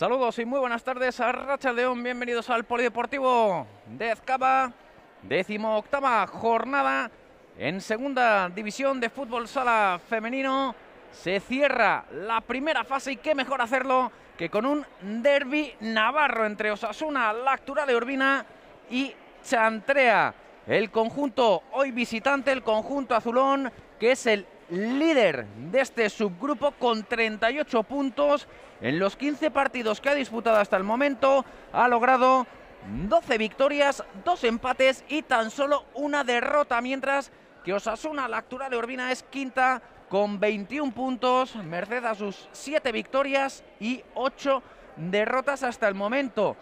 Saludos y muy buenas tardes a Racha León. Bienvenidos al Polideportivo de Ezcaba. Décimo octava jornada en segunda división de fútbol sala femenino. Se cierra la primera fase y qué mejor hacerlo que con un derby navarro entre Osasuna, Lactura de Urbina y Chantrea. El conjunto hoy visitante, el conjunto azulón, que es el líder de este subgrupo con 38 puntos. En los 15 partidos que ha disputado hasta el momento, ha logrado 12 victorias, 2 empates y tan solo una derrota, mientras que Osasuna, la actual de Urbina, es quinta con 21 puntos, merced a sus 7 victorias y 8 derrotas hasta el momento.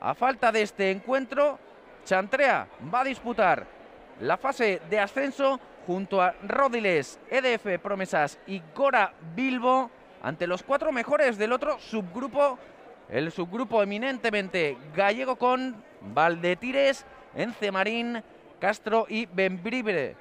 A falta de este encuentro, Chantrea va a disputar la fase de ascenso junto a Rodiles, EDF Promesas y Gora Bilbo ante los cuatro mejores del otro subgrupo, el subgrupo eminentemente gallego con Valdetires, Encemarín, Castro y Benbribre.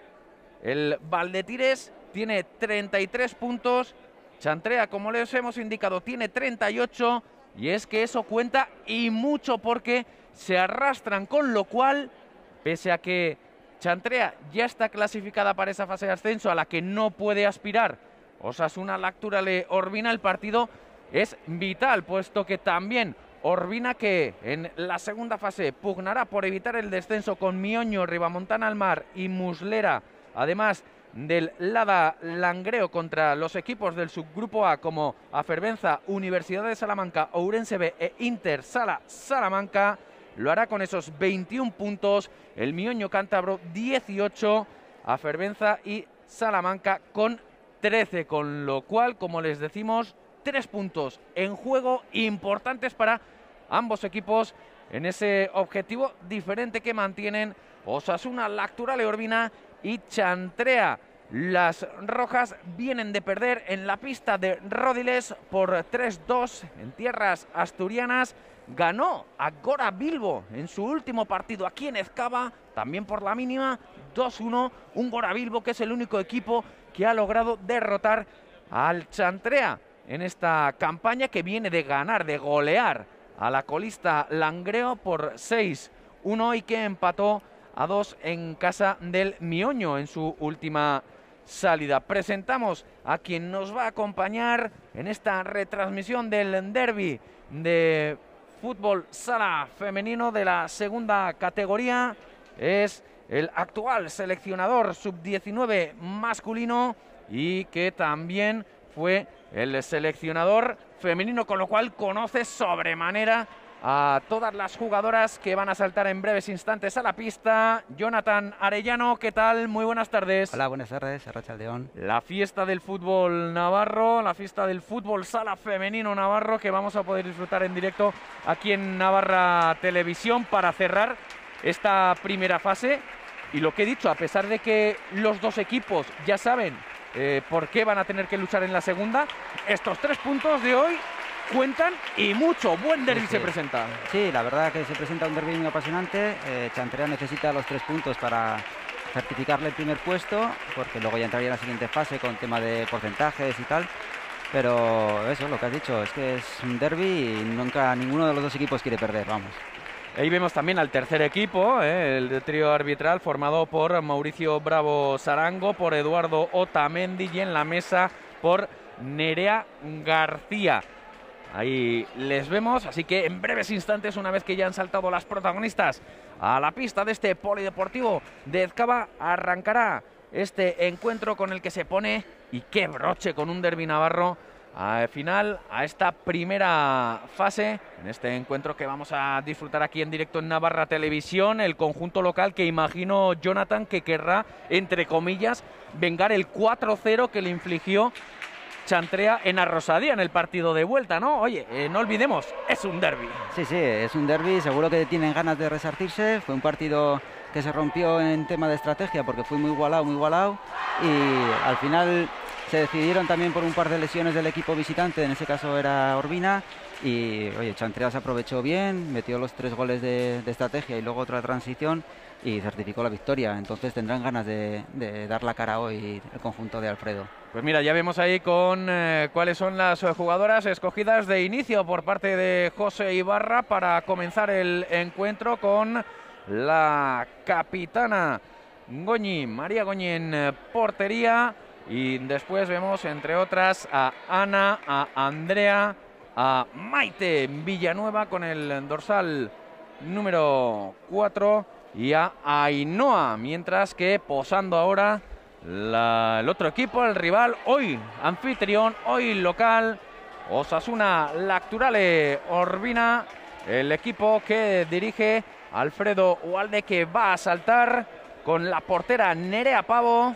El Valdetires tiene 33 puntos, Chantrea, como les hemos indicado, tiene 38 y es que eso cuenta y mucho porque se arrastran, con lo cual, pese a que Chantrea ya está clasificada para esa fase de ascenso a la que no puede aspirar. Osasuna Lactura le Orbina el partido es vital, puesto que también Orbina que en la segunda fase pugnará por evitar el descenso con Mioño, Ribamontana al Mar y Muslera, además del Lada Langreo contra los equipos del subgrupo A como Afervenza, Universidad de Salamanca, Ourense B e Inter Sala Salamanca. Lo hará con esos 21 puntos. El Mioño Cántabro 18. A Fervenza y Salamanca con 13. Con lo cual, como les decimos, tres puntos en juego importantes para ambos equipos en ese objetivo diferente que mantienen Osasuna, Lactura, Leorbina y Chantrea. Las rojas vienen de perder en la pista de Rodiles por 3-2 en tierras asturianas ganó a Gora Bilbo en su último partido aquí en Ezcaba, también por la mínima, 2-1, un Gora Bilbo que es el único equipo que ha logrado derrotar al Chantrea en esta campaña que viene de ganar, de golear a la colista Langreo por 6-1 y que empató a 2 en casa del Mioño en su última salida. Presentamos a quien nos va a acompañar en esta retransmisión del derby de fútbol sala femenino de la segunda categoría. Es el actual seleccionador sub-19 masculino y que también fue el seleccionador femenino, con lo cual conoce sobremanera a todas las jugadoras que van a saltar en breves instantes a la pista. Jonathan Arellano, ¿qué tal? Muy buenas tardes. Hola, buenas tardes, Arrachaldeón. La fiesta del fútbol navarro, la fiesta del fútbol sala femenino navarro que vamos a poder disfrutar en directo aquí en Navarra Televisión para cerrar esta primera fase. Y lo que he dicho, a pesar de que los dos equipos ya saben eh, por qué van a tener que luchar en la segunda, estos tres puntos de hoy cuentan y mucho. Buen derby se presenta. Sí, la verdad que se presenta un derby muy apasionante. Eh, Chantrea necesita los tres puntos para certificarle el primer puesto, porque luego ya entraría en la siguiente fase con tema de porcentajes y tal. Pero eso, lo que has dicho, es que es un derby y nunca ninguno de los dos equipos quiere perder, vamos. Ahí vemos también al tercer equipo, eh, el trío arbitral formado por Mauricio Bravo Sarango, por Eduardo Otamendi y en la mesa por Nerea García. Ahí les vemos, así que en breves instantes, una vez que ya han saltado las protagonistas a la pista de este polideportivo de Ezcaba, arrancará este encuentro con el que se pone, y qué broche con un derbi navarro, al final a esta primera fase, en este encuentro que vamos a disfrutar aquí en directo en Navarra Televisión, el conjunto local que imagino Jonathan que querrá, entre comillas, vengar el 4-0 que le infligió Chantrea en Arrosadía en el partido de vuelta, ¿no? Oye, eh, no olvidemos, es un derby. Sí, sí, es un derby, seguro que tienen ganas de resartirse. Fue un partido que se rompió en tema de estrategia porque fue muy igualado, muy igualado. Y al final se decidieron también por un par de lesiones del equipo visitante, en ese caso era Orbina, y oye, Chantrea se aprovechó bien, metió los tres goles de, estrategia y luego otra transición y certificó la victoria. Entonces tendrán ganas de, dar la cara hoy el conjunto de Alfredo. Pues mira, ya vemos ahí con eh, cuáles son las jugadoras escogidas de inicio por parte de José Ibarra para comenzar el encuentro con la capitana Goñi, María Goñi en eh, portería. Y después vemos, entre otras, a Ana, a Andrea, a Maite Villanueva con el dorsal número 4 y a Ainhoa, mientras que posando ahora el otro equipo, el rival, hoy anfitrión, hoy local, Osasuna Lacturale Orbina, el equipo que dirige Alfredo Ualde que va a saltar con la portera Nerea Pavo,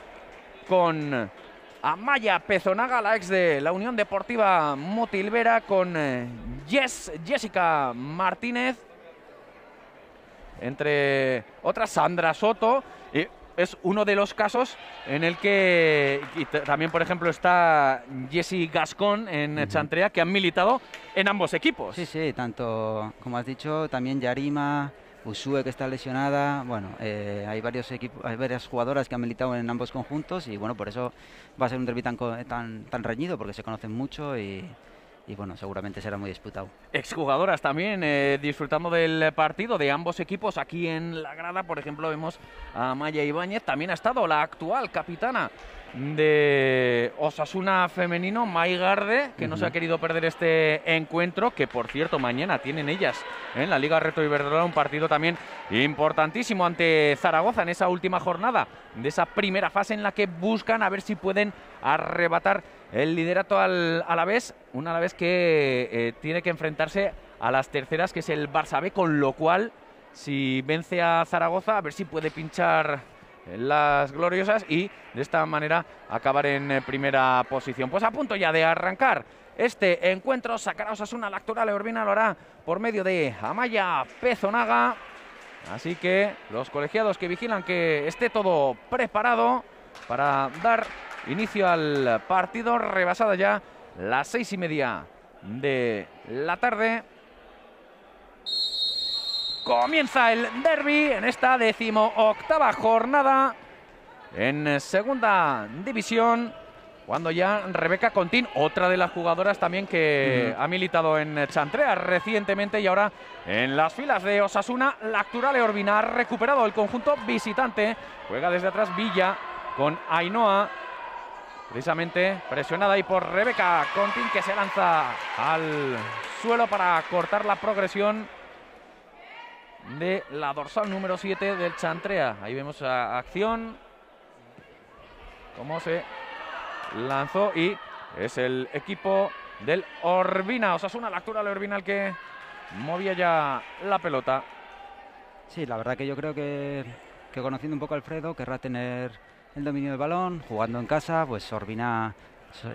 con Amaya Pezonaga, la ex de la Unión Deportiva Motilvera, con eh, Jessica Martínez, entre otras Sandra Soto. Y es uno de los casos en el que también, por ejemplo, está Jessie Gascón en Chantrea, que han militado en ambos equipos. Sí, sí, tanto como has dicho, también Yarima. Usue que está lesionada, bueno, eh, hay varios equipos, hay varias jugadoras que han militado en ambos conjuntos y bueno, por eso va a ser un derby tan, tan, tan reñido porque se conocen mucho y, y bueno, seguramente será muy disputado. Exjugadoras también eh, disfrutando del partido de ambos equipos aquí en la grada, por ejemplo, vemos a Maya Ibáñez, también ha estado la actual capitana de Osasuna femenino, Maigarde, que no se ha querido perder este encuentro, que por cierto mañana tienen ellas en la Liga Reto Iberdrola un partido también importantísimo ante Zaragoza en esa última jornada de esa primera fase en la que buscan a ver si pueden arrebatar el liderato al vez una vez que eh, tiene que enfrentarse a las terceras, que es el Barça B, con lo cual si vence a Zaragoza, a ver si puede pinchar las gloriosas y de esta manera acabar en eh, primera posición. Pues a punto ya de arrancar este encuentro, sacará Osasuna la actual Urbina lo hará por medio de Amaya Pezonaga. Así que los colegiados que vigilan que esté todo preparado para dar inicio al partido, rebasada ya las seis y media de la tarde. Comienza el derby en esta decimoctava jornada en segunda división. Cuando ya Rebeca Contín, otra de las jugadoras también que ha militado en Chantrea recientemente y ahora en las filas de Osasuna, la actual Orbina ha recuperado el conjunto visitante. Juega desde atrás Villa con Ainhoa, precisamente presionada ahí por Rebeca Contín que se lanza al suelo para cortar la progresión de la dorsal número 7 del Chantrea. Ahí vemos a acción, cómo se lanzó y es el equipo del Orbina. Osasuna, la altura del Orbina el que movía ya la pelota. Sí, la verdad que yo creo que, que conociendo un poco a Alfredo querrá tener el dominio del balón, jugando en casa, pues Orbina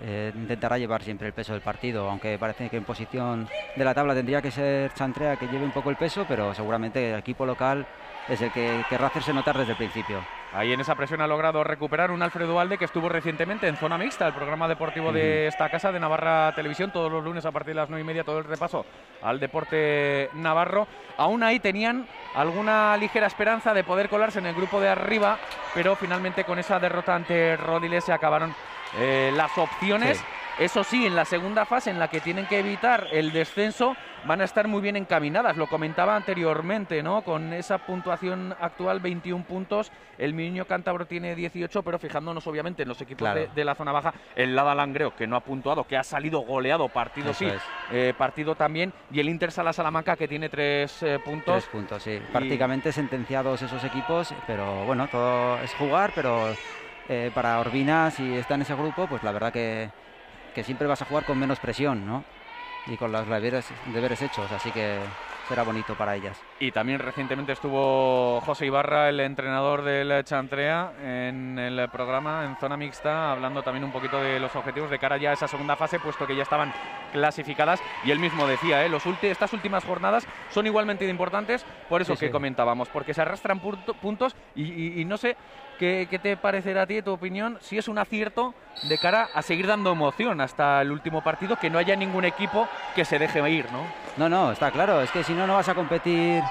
eh, intentará llevar siempre el peso del partido, aunque parece que en posición de la tabla tendría que ser Chantrea que lleve un poco el peso, pero seguramente el equipo local es el que querrá hacerse notar desde el principio. Ahí en esa presión ha logrado recuperar un Alfredo Alde que estuvo recientemente en zona mixta, el programa deportivo de esta casa de Navarra Televisión, todos los lunes a partir de las nueve y media, todo el repaso al deporte navarro. Aún ahí tenían alguna ligera esperanza de poder colarse en el grupo de arriba, pero finalmente con esa derrota ante Rodiles se acabaron eh, las opciones. Eso sí, en la segunda fase en la que tienen que evitar el descenso van a estar muy bien encaminadas. Lo comentaba anteriormente, ¿no? Con esa puntuación actual, 21 puntos. El Miño Cántabro tiene 18, pero fijándonos obviamente en los equipos de, la zona baja, el Lada Langreo, que no ha puntuado, que ha salido goleado partido sí, eh, partido también, y el Inter Sala Salamanca, que tiene 3 eh, puntos. Tres puntos, sí. Prácticamente sentenciados esos equipos, pero bueno, todo es jugar, pero eh, para Orbina, si está en ese grupo, pues la verdad que, siempre vas a jugar con menos presión, ¿no? Y con los deberes, hechos, así que será bonito para ellas. Y también recientemente estuvo José Ibarra, el entrenador del Chantrea, en el programa en zona mixta, hablando también un poquito de los objetivos de cara ya a esa segunda fase, puesto que ya estaban clasificadas. Y él mismo decía, ¿eh? Los estas últimas jornadas son igualmente importantes, por eso que comentábamos, porque se arrastran puntos y, no sé ¿Qué, te parecerá a ti, tu opinión, si es un acierto de cara a seguir dando emoción hasta el último partido, que no haya ningún equipo que se deje ir, ¿no? No, no, está claro, es que si no, no vas a competir,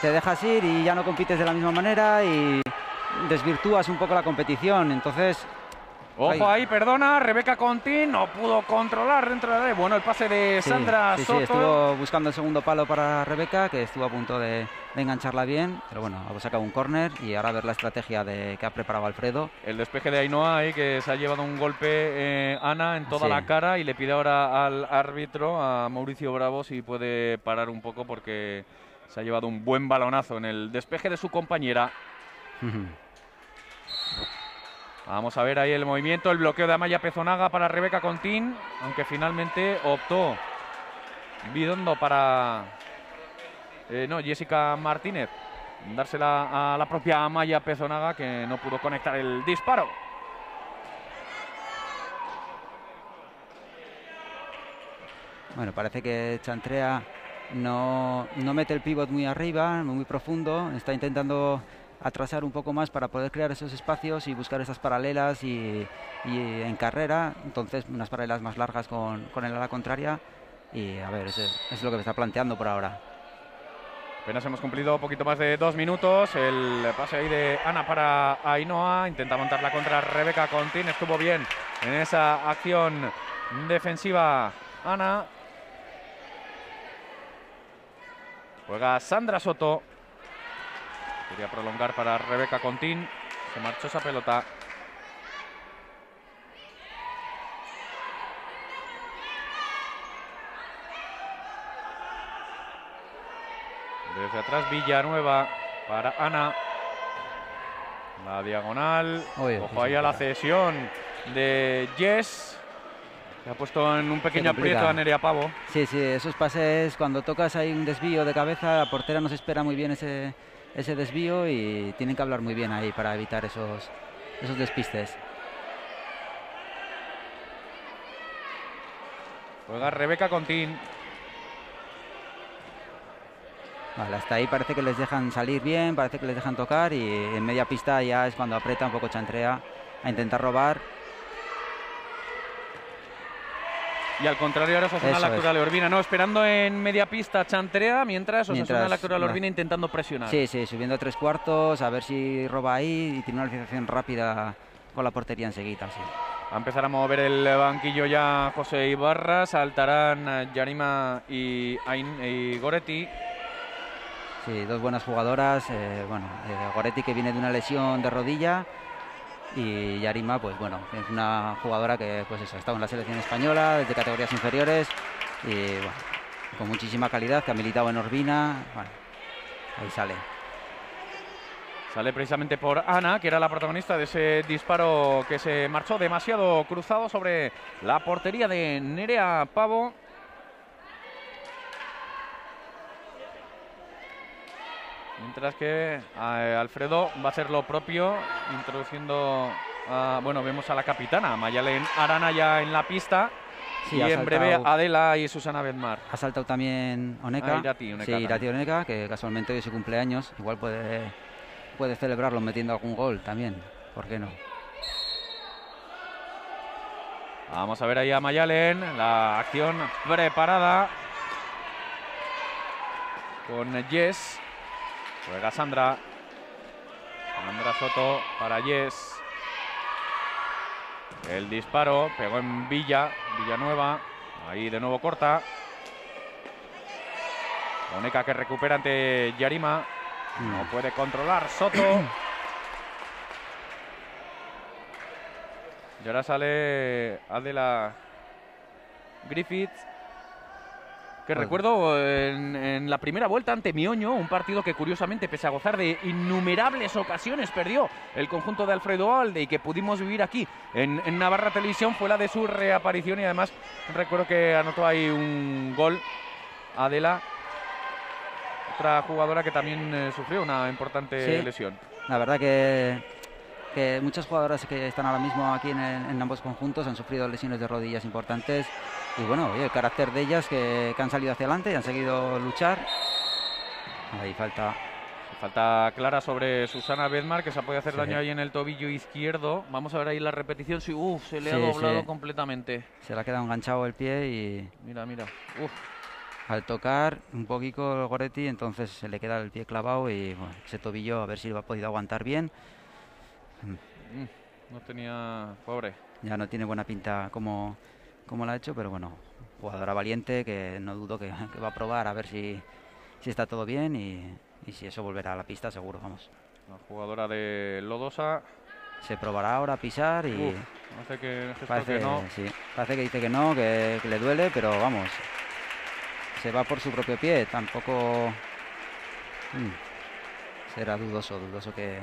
te dejas ir y ya no compites de la misma manera y desvirtúas un poco la competición, entonces Ojo ahí, perdona, Rebeca Contín no pudo controlar dentro de... Bueno, el pase de Sandra sí, Soto. Sí, estuvo buscando el segundo palo para Rebeca, que estuvo a punto de, engancharla bien, pero bueno, ha sacado un córner y ahora a ver la estrategia de, que ha preparado Alfredo. El despeje de Ainhoa ahí, que se ha llevado un golpe eh, Ana en toda la cara y le pide ahora al árbitro, a Mauricio Bravo, si puede parar un poco porque se ha llevado un buen balonazo en el despeje de su compañera. Vamos a ver ahí el movimiento, el bloqueo de Amaya Pezonaga para Rebeca Contín, aunque finalmente optó Bidondo para eh, no, Jessica Martínez, dársela a la propia Amaya Pezonaga que no pudo conectar el disparo. Bueno, parece que Chantrea no, no mete el pivot muy arriba, muy profundo, está intentando atrasar un poco más para poder crear esos espacios y buscar esas paralelas y, en carrera, entonces unas paralelas más largas con, con el ala contraria y a ver, eso es lo que me está planteando por ahora. Apenas hemos cumplido un poquito más de dos minutos. El pase ahí de Ana para Ainhoa. Intenta montarla contra Rebeca Contín. Estuvo bien en esa acción defensiva Ana. Juega Sandra Soto. Quería prolongar para Rebeca Contín. Se marchó esa pelota. Desde atrás Villanueva para Ana. La diagonal. Ojo ahí a la cesión de Jess. Ha puesto en un pequeño aprieto a Nerea Pavo. Sí, sí, esos pases cuando tocas ahí un desvío de cabeza, la portera no se espera muy bien ese, ese desvío y tienen que hablar muy bien ahí para evitar esos, esos despistes. Juega Rebeca Contín. Vale, hasta ahí parece que les dejan salir bien, parece que les dejan tocar y en media pista ya es cuando aprieta un poco Chantrea a intentar robar Y al contrario, ahora Osasuna Lactura Leorbina, no, esperando en media pista Chantrea, mientras Osasuna Lactura Leorbina intentando presionar. Sí, sí, subiendo a tres cuartos, a ver si roba ahí y tiene una realización rápida con la portería enseguida. Sí. Va a empezar a mover el banquillo ya José Ibarra, saltarán Yarima y, y Goretti. Sí, dos buenas jugadoras. Eh, bueno, eh, Goretti que viene de una lesión de rodilla y Yarima, pues bueno, es una jugadora que pues eso, ha estado en la selección española desde categorías inferiores y bueno, con muchísima calidad, que ha militado en Orbina, bueno, ahí sale. Sale precisamente por Ana, que era la protagonista de ese disparo que se marchó demasiado cruzado sobre la portería de Nerea Pavo. Mientras que eh, Alfredo va a hacer lo propio, introduciendo, bueno, vemos a la capitana, Mayalen Arana ya en la pista. y en breve Adela y Susana Bedmar. Ha saltado también Oneca. Ah, Irati, sí, Irati Oneca, que casualmente hoy es su cumpleaños. Igual puede, puede celebrarlo metiendo algún gol también. ¿Por qué no? Vamos a ver ahí a Mayalen. La acción preparada. Con Jess. Juega Sandra. Sandra Soto para Yes. El disparo pegó en Villa, Villanueva. Ahí de nuevo corta. Oneca que recupera ante Yarima. No mm. puede controlar Soto. y ahora sale Adela Griffiths que recuerdo en, la primera vuelta ante Mioño, un partido que curiosamente, pese a gozar de innumerables ocasiones, perdió el conjunto de Alfredo Alde y que pudimos vivir aquí en, Navarra Televisión, fue la de su reaparición y además recuerdo que anotó ahí un gol Adela otra jugadora que también eh, sufrió una importante Sí. lesión. La verdad que, que muchas jugadoras que están ahora mismo aquí en, en ambos conjuntos han sufrido lesiones de rodillas importantes. Y bueno, el carácter de ellas que, que han salido hacia adelante y han seguido luchar. Ahí falta. Falta clara sobre Susana Bedmar, que se puede hacer Sí. daño ahí en el tobillo izquierdo. Vamos a ver ahí la repetición. Sí, uf, se le ha Sí, doblado sí. completamente. Se le ha quedado enganchado el pie y Mira, mira. Uf, al tocar un poquito el Goretti, entonces se le queda el pie clavado y bueno, ese tobillo a ver si lo ha podido aguantar bien. mm, no tenía. Pobre. Ya no tiene buena pinta como, como lo ha hecho, pero bueno, jugadora valiente que no dudo que, que va a probar a ver si, si está todo bien y, y si eso volverá a la pista seguro, vamos. La jugadora de Lodosa. Se probará ahora a pisar y Uf, que, parece, que no. sí, parece que dice que no, que, que le duele, pero vamos, se va por su propio pie, tampoco mm, será dudoso, dudoso que,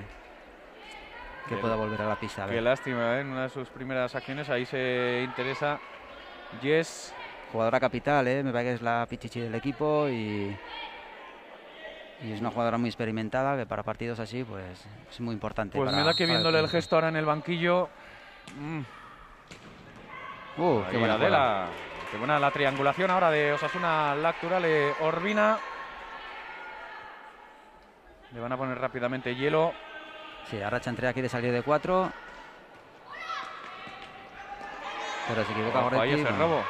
que pueda volver a la pista. a Qué lástima, ¿eh? en una de sus primeras acciones ahí se interesa Yes. Jugadora capital, ¿eh? me parece que es la pichichi del equipo y, y es una jugadora muy experimentada que para partidos así pues es muy importante. Pues me da que viéndole el gesto ahora en el banquillo. mm, Uh, qué buena Adela. Qué buena la triangulación ahora de Osasuna Lacturale Orbina. Le van a poner rápidamente hielo. Sí, ahora Chantrea quiere salir de cuatro. Pero se equivoca ahí ese bueno, robo.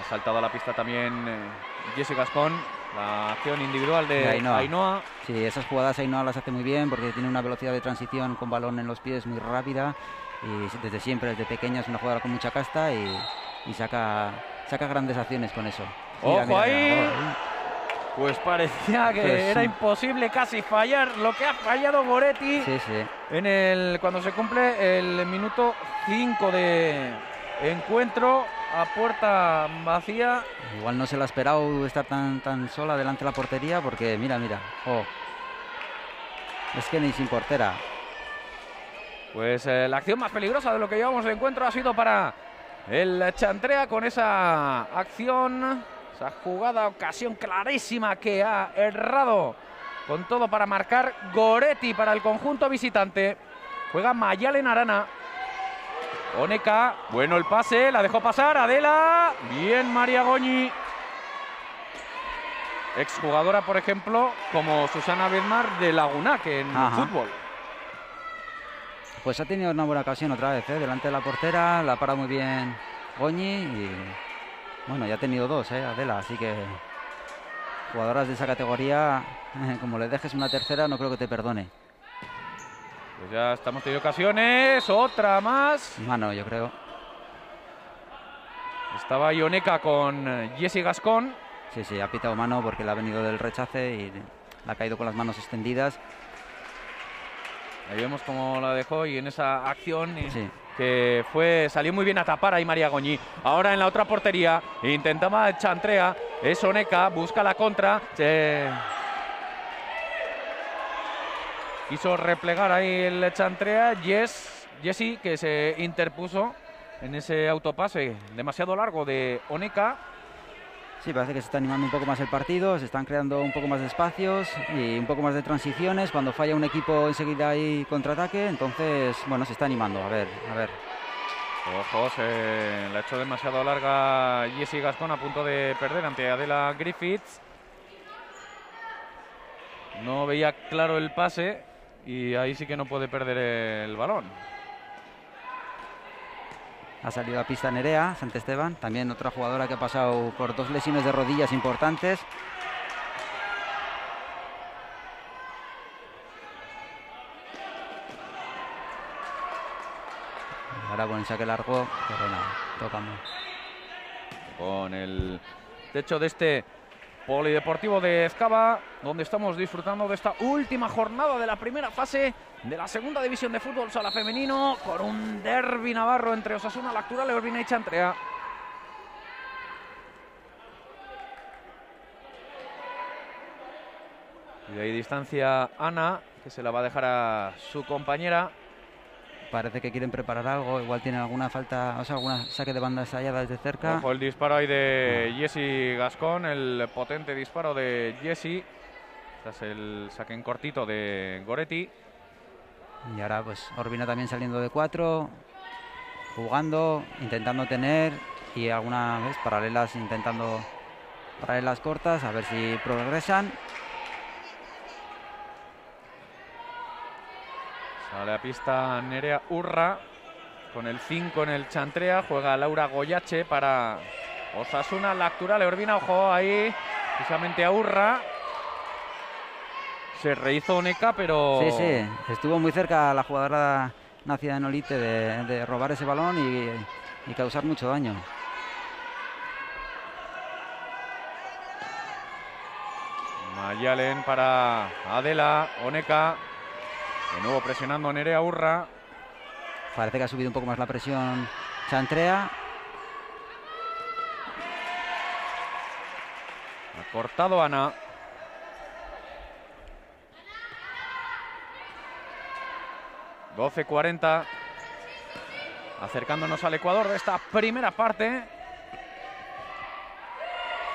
Ha saltado a la pista también eh, Jesse Gascón. La acción individual de De Ainhoa. Ainhoa. Sí, esas jugadas no las hace muy bien porque tiene una velocidad de transición con balón en los pies muy rápida y desde siempre, desde pequeña es una jugadora con mucha casta y, y saca, saca grandes acciones con eso. Ojo ahí. mira, Pues parecía que era sí. imposible casi fallar lo que ha fallado Goretti. Sí, sí. En el, cuando se cumple el minuto 5 de encuentro a puerta vacía. Igual no se la ha esperado estar tan, tan sola delante de la portería porque mira, mira. Oh. Es que ni sin portera. Pues eh, la acción más peligrosa de lo que llevamos de encuentro ha sido para el Chantrea con esa acción, esa jugada, ocasión clarísima que ha errado con todo para marcar Goretti para el conjunto visitante. Juega Mayalen Arana. Oneca, bueno el pase, la dejó pasar, Adela, bien María Goñi. Exjugadora, por ejemplo, como Susana Bedmar de Lagunac en Ajá. fútbol. Pues ha tenido una buena ocasión otra vez, ¿eh? delante de la portera, la para muy bien Goñi y bueno, ya ha tenido dos, ¿eh? Adela, así que jugadoras de esa categoría, como le dejes una tercera, no creo que te perdone. Pues ya estamos teniendo ocasiones, otra más. Mano, yo creo. Estaba Ioneca con eh, Jesse Gascón. Sí, sí, ha pitado mano porque le ha venido del rechace y le ha caído con las manos extendidas. Ahí vemos cómo la dejó y en esa acción eh, Sí. Que fue salió muy bien a tapar ahí María Goñi. Ahora en la otra portería intentaba Chantrea, es Oneca, busca la contra. se- Quiso replegar ahí el Chantrea, Yes, que se interpuso en ese autopase demasiado largo de Oneca. Sí, parece que se está animando un poco más el partido, se están creando un poco más de espacios y un poco más de transiciones. Cuando falla un equipo enseguida hay contraataque, entonces, bueno, se está animando. A ver, a ver. Ojo, se la ha hecho demasiado larga Jessie Gascón a punto de perder ante Adela Griffiths. No veía claro el pase y ahí sí que no puede perder el balón. Ha salido a pista Nerea, Esteban, también otra jugadora que ha pasado por dos lesiones de rodillas importantes. Ahora con el saque largo, pero nada, tocamos. Con el techo de este polideportivo de Ezcaba, donde estamos disfrutando de esta última jornada de la primera fase de la segunda división de fútbol sala femenino, con un derbi navarro entre Osasuna, Lactura, Leorbina y Chantrea. Y ahí distancia Ana, que se la va a dejar a su compañera. Parece que quieren preparar algo, igual tienen alguna falta, o sea, alguna saque de banda ensayada desde cerca. Ojo el disparo ahí de Jesse Gascón, el potente disparo de Jesse. Este es el saque en cortito de Goretti. Y ahora pues Orbina también saliendo de cuatro, jugando, intentando tener y algunas vez paralelas intentando paralelas cortas, a ver si progresan. Sale a pista Nerea Urra con el 5 en el Chantrea. Juega Laura Goyache para Osasuna. La altura le Orbina, ojo ahí, precisamente a Urra. Se rehizo Oneca, pero. Sí, sí, estuvo muy cerca la jugadora nacida en Olite de, de robar ese balón y, y causar mucho daño. Mayalen para Adela, Oneca. De nuevo presionando Nerea Urra. Parece que ha subido un poco más la presión Chantrea. Ha cortado Ana. ...12.40... Acercándonos al Ecuador de esta primera parte...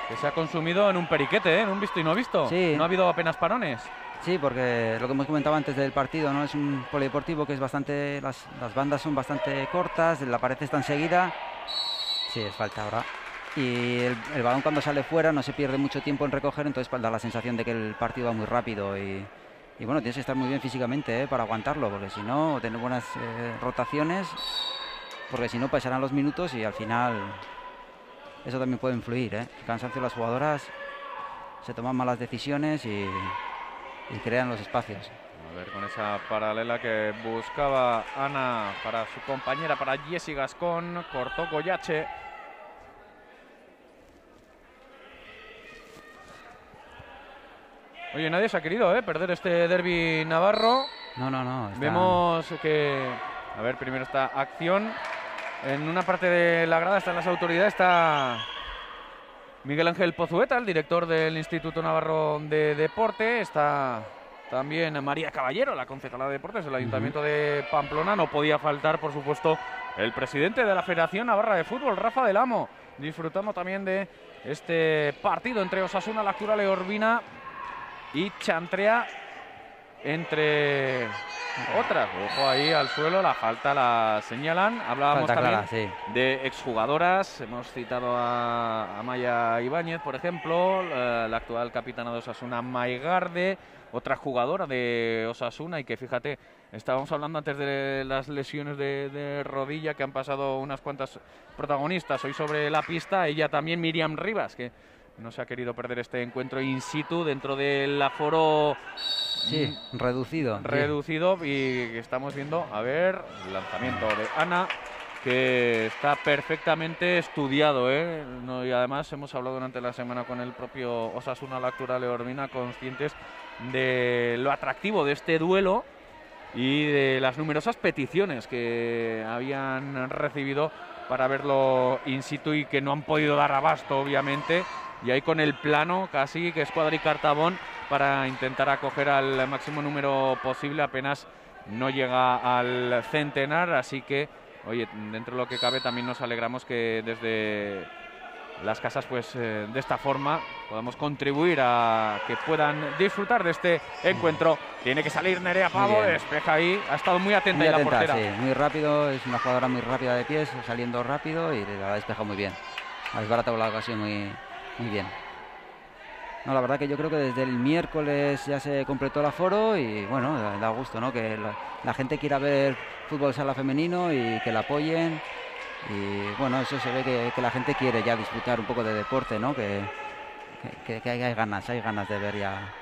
Que se ha consumido en un periquete, ¿eh? en un visto y no visto. Sí. No ha habido apenas parones. Sí, porque lo que hemos comentado antes del partido, ¿no? Es un polideportivo que es bastante. Las, las bandas son bastante cortas, la pared está enseguida. Sí, es falta ahora. Y el, balón cuando sale fuera no se pierde mucho tiempo en recoger, entonces da la sensación de que el partido va muy rápido. Y, bueno, tienes que estar muy bien físicamente ¿eh? para aguantarlo, porque si no, tener buenas eh, rotaciones, porque si no pasarán los minutos y al final eso también puede influir. ¿eh? Cansancio de las jugadoras se toman malas decisiones y, y crean los espacios. A ver, con esa paralela que buscaba Ana para su compañera, para Jessie Gascón, cortó Goyache. Oye, nadie se ha querido ¿eh? perder este derby navarro. No, no, no. Vemos que, a ver, primero esta acción. En una parte de la grada están las autoridades, está Miguel Ángel Pozueta, el director del Instituto Navarro de Deporte. Está también María Caballero, la concejala de Deportes del Ayuntamiento de Pamplona. No podía faltar, por supuesto, el presidente de la Federación Navarra de Fútbol, Rafa del Amo. Disfrutando también de este partido entre Osasuna, la Cura Leorbina y Chantrea entre otras. Ojo ahí al suelo, la falta la señalan. Hablábamos Falta también clara, sí. de exjugadoras. Hemos citado a, Maya Ibáñez, por ejemplo, la, la actual capitana de Osasuna, Maigarde, otra jugadora de Osasuna y que fíjate, estábamos hablando antes de las lesiones de, de rodilla que han pasado unas cuantas protagonistas hoy sobre la pista, ella también Miriam Rivas, que no se ha querido perder este encuentro in situ dentro del aforo Sí, reducido. sí. reducido y estamos viendo, a ver, el lanzamiento de Ana, que está perfectamente estudiado, ¿eh? No, y además hemos hablado durante la semana con el propio Osasuna Lactura Leormina, conscientes de lo atractivo de este duelo y de las numerosas peticiones que habían recibido para verlo in situ y que no han podido dar abasto, obviamente. Y ahí con el plano casi que es cuadricartabón para intentar acoger al máximo número posible. Apenas no llega al centenar, así que, oye, dentro de lo que cabe también nos alegramos que desde las casas, pues eh, de esta forma podamos contribuir a que puedan disfrutar de este encuentro. Tiene que salir Nerea Pavo, despeja ahí, ha estado muy atenta Muy ahí la atenta, portera. sí, muy rápido, es una jugadora muy rápida de pies, saliendo rápido y la ha despejado muy bien. Ha desbaratado la ocasión muy, muy bien. No, la verdad que yo creo que desde el miércoles ya se completó el aforo y bueno, da, gusto, ¿no? Que la, gente quiera ver fútbol sala femenino y que la apoyen. Y bueno, eso se ve que, la gente quiere ya disfrutar un poco de deporte, ¿no? Que, que- hay, ganas, hay ganas de ver ya.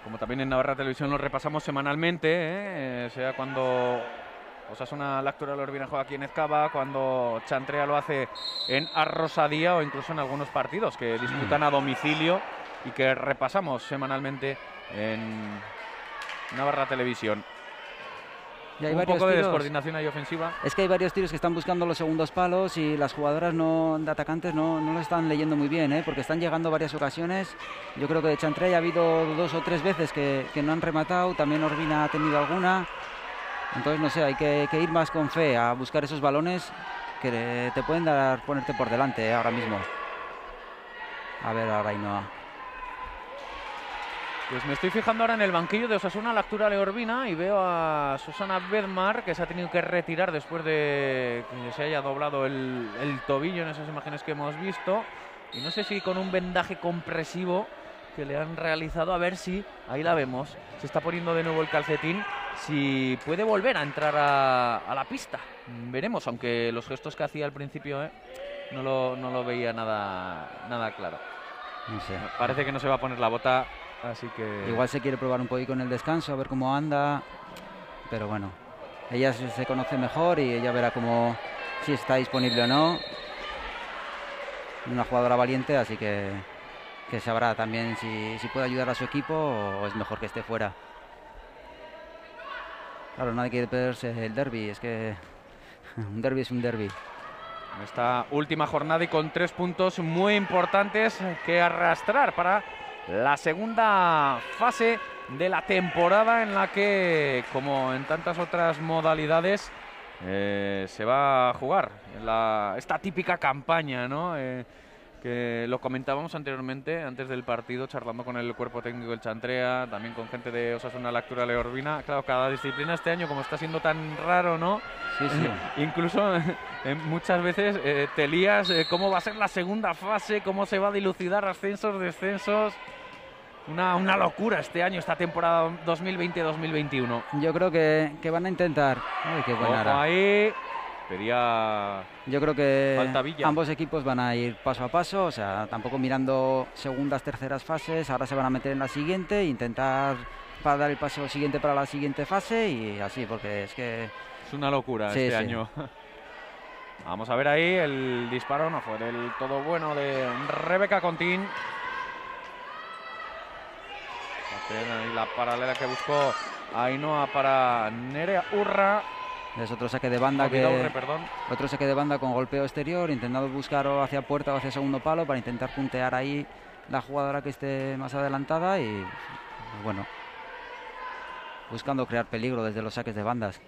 Como también en Navarra Televisión lo repasamos semanalmente, ¿eh? Eh, sea cuando Osasuna Lactura Lorbina juega aquí en Ezcaba, cuando Chantrea lo hace en Arrosadía o incluso en algunos partidos que disputan a domicilio y que repasamos semanalmente en Navarra Televisión. Ya hay un varios poco de tiros. descoordinación ahí ofensiva. Es que hay varios tiros que están buscando los segundos palos y las jugadoras no, de atacantes no, no lo están leyendo muy bien, ¿eh? porque están llegando varias ocasiones. Yo creo que de Chantrey ha habido dos o tres veces que, que no han rematado, también Orbina ha tenido alguna. Entonces, no sé, hay que, ir más con fe a buscar esos balones que te pueden dar ponerte por delante ¿eh? ahora mismo. A ver, ahora Ainhoa. Pues me estoy fijando ahora en el banquillo de Osasuna, la altura de Orbina, y veo a Susana Bedmar, que se ha tenido que retirar después de que se haya doblado el tobillo en esas imágenes que hemos visto. Y no sé si con un vendaje compresivo que le han realizado, a ver si, ahí la vemos, se está poniendo de nuevo el calcetín, si puede volver a entrar a, a la pista. Veremos, aunque los gestos que hacía al principio ¿eh? no, lo, no lo veía nada, nada claro. No sé. Parece que no se va a poner la bota, así que... Igual se quiere probar un poquito en el descanso, a ver cómo anda. Pero bueno, ella se, se conoce mejor y ella verá cómo si está disponible o no. Una jugadora valiente, así que, que sabrá también si, si puede ayudar a su equipo o es mejor que esté fuera. Claro, nadie quiere perderse el derby, es que un derby es un derby. Esta última jornada y con tres puntos muy importantes que arrastrar para la segunda fase de la temporada en la que, como en tantas otras modalidades, eh, se va a jugar la, esta típica campaña, ¿no? Eh, que lo comentábamos anteriormente, antes del partido, charlando con el cuerpo técnico del Chantrea, también con gente de Osasuna Lactura Leorbina. Claro, cada disciplina este año, como está siendo tan raro, ¿no? Sí, sí. Incluso eh, muchas veces eh, te lías eh, cómo va a ser la segunda fase, cómo se va a dilucidar ascensos, descensos. Una, una locura este año, esta temporada 2020-2021. Yo creo que, que van a intentar. Ay, qué buena Ojo ahí. Pedía Yo creo que Falta Villa. ambos equipos van a ir paso a paso, o sea, tampoco mirando segundas, terceras fases, ahora se van a meter en la siguiente, intentar para dar el paso siguiente para la siguiente fase y así, porque es que Es una locura Sí, este sí. año. Vamos a ver ahí el disparo, no fue del todo bueno de Rebeca Contín. Ahí la paralela que buscó Ainhoa para Nerea Urra. Es otro saque de banda que otro saque de banda con golpeo exterior, intentando buscar o hacia puerta o hacia segundo palo para intentar puntear ahí la jugadora que esté más adelantada y bueno, buscando crear peligro desde los saques de bandas.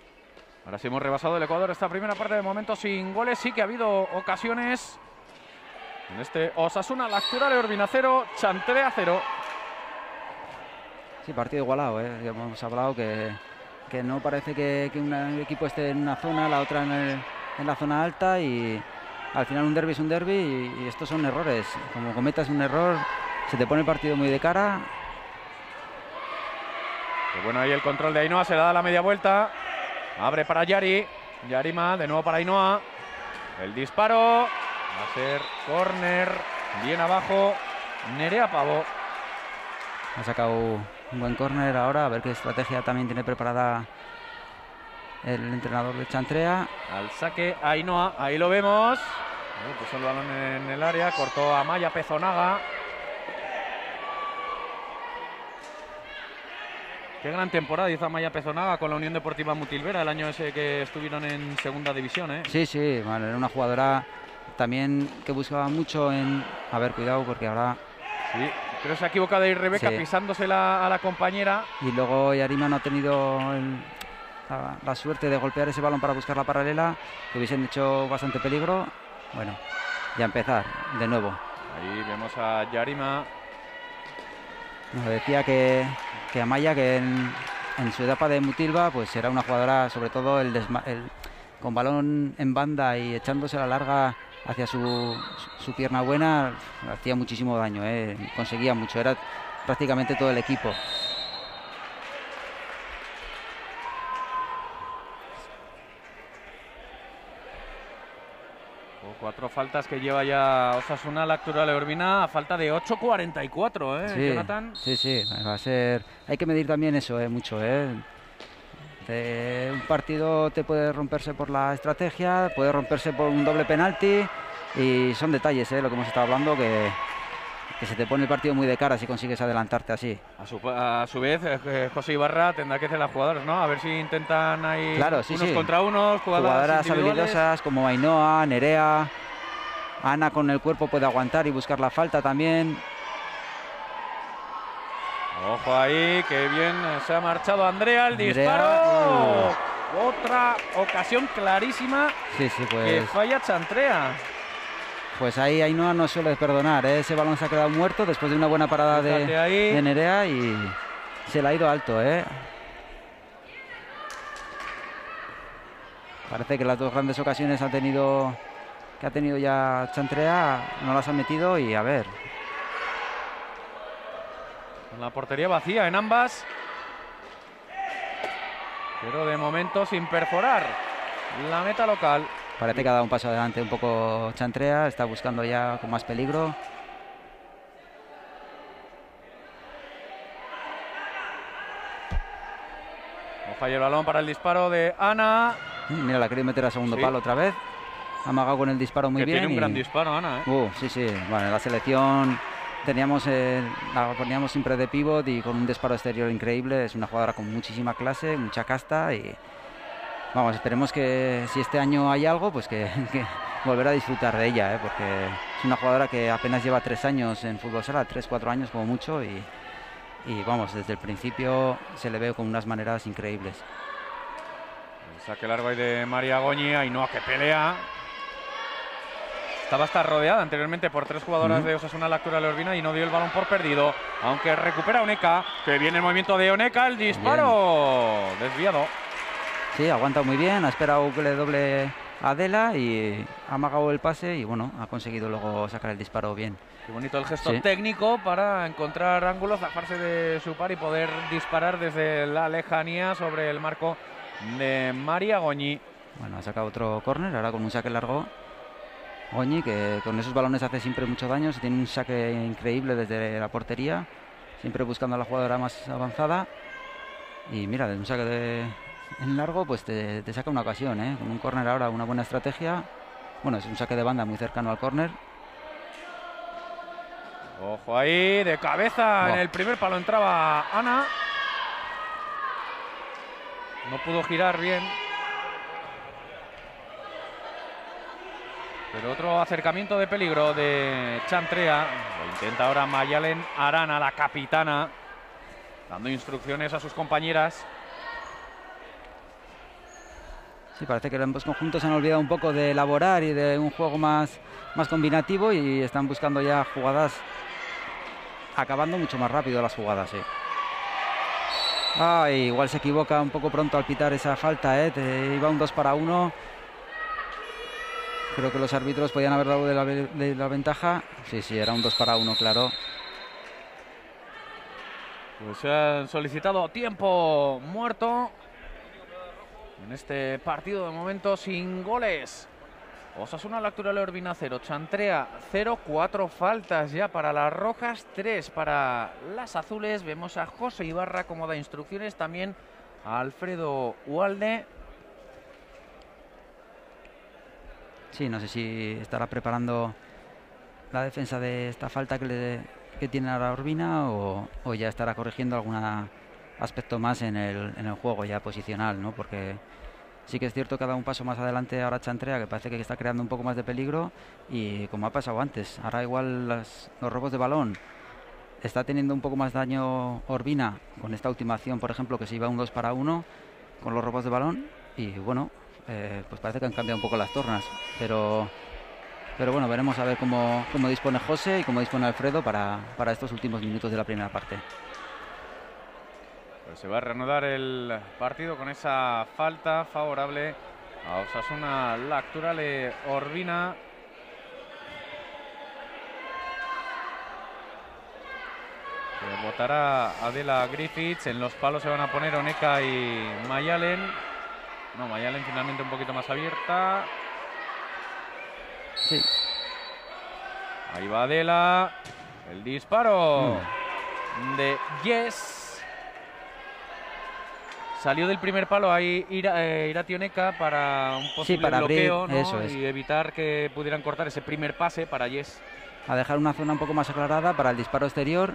Ahora sí hemos rebasado el Ecuador esta primera parte de momento sin goles. Sí que ha habido ocasiones. En este Osasuna, Lactura de Urbina 0, Chantrea 0. Sí, partido igualado, ¿eh? Hemos hablado que, que no parece que, que un equipo esté en una zona, la otra en, el- en la zona alta y al final un derby es un derby y, y estos son errores. Como cometas un error, se te pone el partido muy de cara. Qué bueno ahí el control de Ainhoa, se le da la media vuelta. Abre para Yari. Yarima, de nuevo para Ainhoa. El disparo. Va a ser córner. Bien abajo. Nerea Pavo. Ha sacado un buen córner ahora, a ver qué estrategia también tiene preparada el entrenador de Chantrea. Al saque Ainhoa. Ahí lo vemos. Eh, Puso el balón en el área. Cortó a Maya Pezonaga. Qué gran temporada hizo Maya Pezonaga con la Unión Deportiva Mutilvera el año ese que estuvieron en segunda división. ¿eh? Sí, sí, bueno, era una jugadora también que buscaba mucho en... A ver, cuidado porque ahora Sí, que se ha equivocado ahí Rebeca Sí. pisándosela a la compañera. y luego Yarima no ha tenido el- la, la suerte de golpear ese balón para buscar la paralela, que hubiesen hecho bastante peligro. Bueno, ya empezar de nuevo. Ahí vemos a Yarima. Nos decía que, que Amaya, que en, en su etapa de Mutilva, pues era una jugadora, sobre todo el, desma- el- con balón en banda y echándose a la larga hacia su, su- pierna buena, hacía muchísimo daño, ¿eh? conseguía mucho, era prácticamente todo el equipo. O cuatro faltas que lleva ya Osasuna Lactura Leorbina a falta de 8.44, ¿eh, Sí, Jonathan? sí, sí, va a ser. Hay que medir también eso, eh, mucho, eh. Te- un partido te puede romperse por la estrategia, puede romperse por un doble penalti y son detalles, eh, lo que hemos estado hablando que, que se te pone el partido muy de cara si consigues adelantarte así. A su, a su vez, eh, José Ibarra tendrá que hacer las jugadoras, ¿no? A ver si intentan ahí Claro, sí, unos sí. contra unos, jugadoras, Jugadoras habilidosas como Ainhoa, Nerea. Ana con el cuerpo puede aguantar y buscar la falta también. Ojo ahí, que bien eh, se ha marchado Andrea, el Andrea, disparo. Otra ocasión clarísima Sí, sí, que pues, falla Chantrea. pues ahí Ainhoa no suele perdonar. ¿eh? Ese balón se ha quedado muerto después de una buena parada de, de Nerea y se le ha ido alto. ¿eh? Parece que las dos grandes ocasiones ha tenido, que ha tenido ya Chantrea no las ha metido y a ver. La portería vacía en ambas. Pero de momento sin perforar la meta local. Parece que ha dado un paso adelante un poco Chantrea, está buscando ya con más peligro. Ahí el balón para el disparo de Ana. Mm, Mira, la querido meter a segundo Sí. palo otra vez. Ha amagado con el disparo muy que bien. tiene un y- gran disparo, Ana. ¿eh? Uh, sí, sí. Bueno, la selección teníamos eh, la poníamos siempre de pivot y con un disparo exterior increíble. Es una jugadora con muchísima clase, mucha casta y vamos, esperemos que si este año hay algo, pues que, que volver a disfrutar de ella, ¿eh? porque es una jugadora que apenas lleva tres años en fútbol sala, tres, cuatro años como mucho y, y vamos, desde el principio se le ve con unas maneras increíbles. El saque largo ahí de María Goñi. Ainhoa que pelea. Estaba hasta rodeada anteriormente por tres jugadoras Ujú. de Osasuna Lactura Leorvina y no dio el balón por perdido. Aunque recupera Oneca. Que viene el movimiento de Oneca. El disparo. Desviado. Sí, aguanta muy bien, ha esperado que le doble Adela y ha amagado el pase y bueno, ha conseguido luego sacar el disparo bien. Qué bonito el gesto Sí. técnico para encontrar ángulos, zafarse de su par y poder disparar desde la lejanía sobre el marco de María Goñi. Bueno, ha sacado otro córner, ahora con un saque largo. Goñi, que con esos balones hace siempre mucho daño, se tiene un saque increíble desde la portería, siempre buscando a la jugadora más avanzada. Y mira, de un saque de, en largo, pues te, te saca una ocasión, ¿eh? Con un córner ahora, una buena estrategia. Bueno, es un saque de banda muy cercano al córner. Ojo ahí, de cabeza en el primer palo entraba Ana. No pudo girar bien. Pero otro acercamiento de peligro de Chantrea. Lo intenta ahora Mayalen Arana, la capitana, dando instrucciones a sus compañeras. Sí, parece que ambos conjuntos se han olvidado un poco de elaborar y de un juego más, más combinativo y están buscando ya jugadas, acabando mucho más rápido las jugadas, sí. Ay, igual se equivoca un poco pronto al pitar esa falta, ¿eh? Iba un 2 para 1. Creo que los árbitros podían haber dado de la, ve- de la ventaja. Sí, sí, era un 2 para 1, claro. Pues se han solicitado tiempo muerto en este partido de momento sin goles. Osasuna Lactura Leorbina 0, Chantrea 0, 4 faltas ya para las rojas, 3 para las azules. Vemos a José Ibarra como da instrucciones, también a Alfredo Ualde. Sí, no sé si estará preparando la defensa de esta falta que, le, que tiene ahora Urbina o, ya estará corrigiendo algún aspecto más en el, juego ya posicional, ¿no? Porque sí que es cierto que ha dado un paso más adelante ahora Chantrea, que parece que está creando un poco más de peligro y como ha pasado antes, ahora igual los robos de balón está teniendo un poco más daño Orbina con esta última acción, por ejemplo, que se iba un 2 para 1 con los robos de balón y bueno, eh, pues parece que han cambiado un poco las tornas, pero pero bueno, veremos a ver cómo, cómo dispone José y cómo dispone Alfredo para, para estos últimos minutos de la primera parte. Pues se va a reanudar el partido con esa falta favorable a Osasuna Lactura Leorbina. Que votará Adela Griffiths. En los palos se van a poner Oneca y Mayalen. No, Mayalen finalmente un poquito más abierta. Sí, Ahí va Adela. El disparo de Yes. Salió del primer palo ahí Ira, eh, para un posible para abrir, bloqueo ¿no? eso es. y evitar que pudieran cortar ese primer pase para Yes. a dejar una zona un poco más aclarada para el disparo exterior.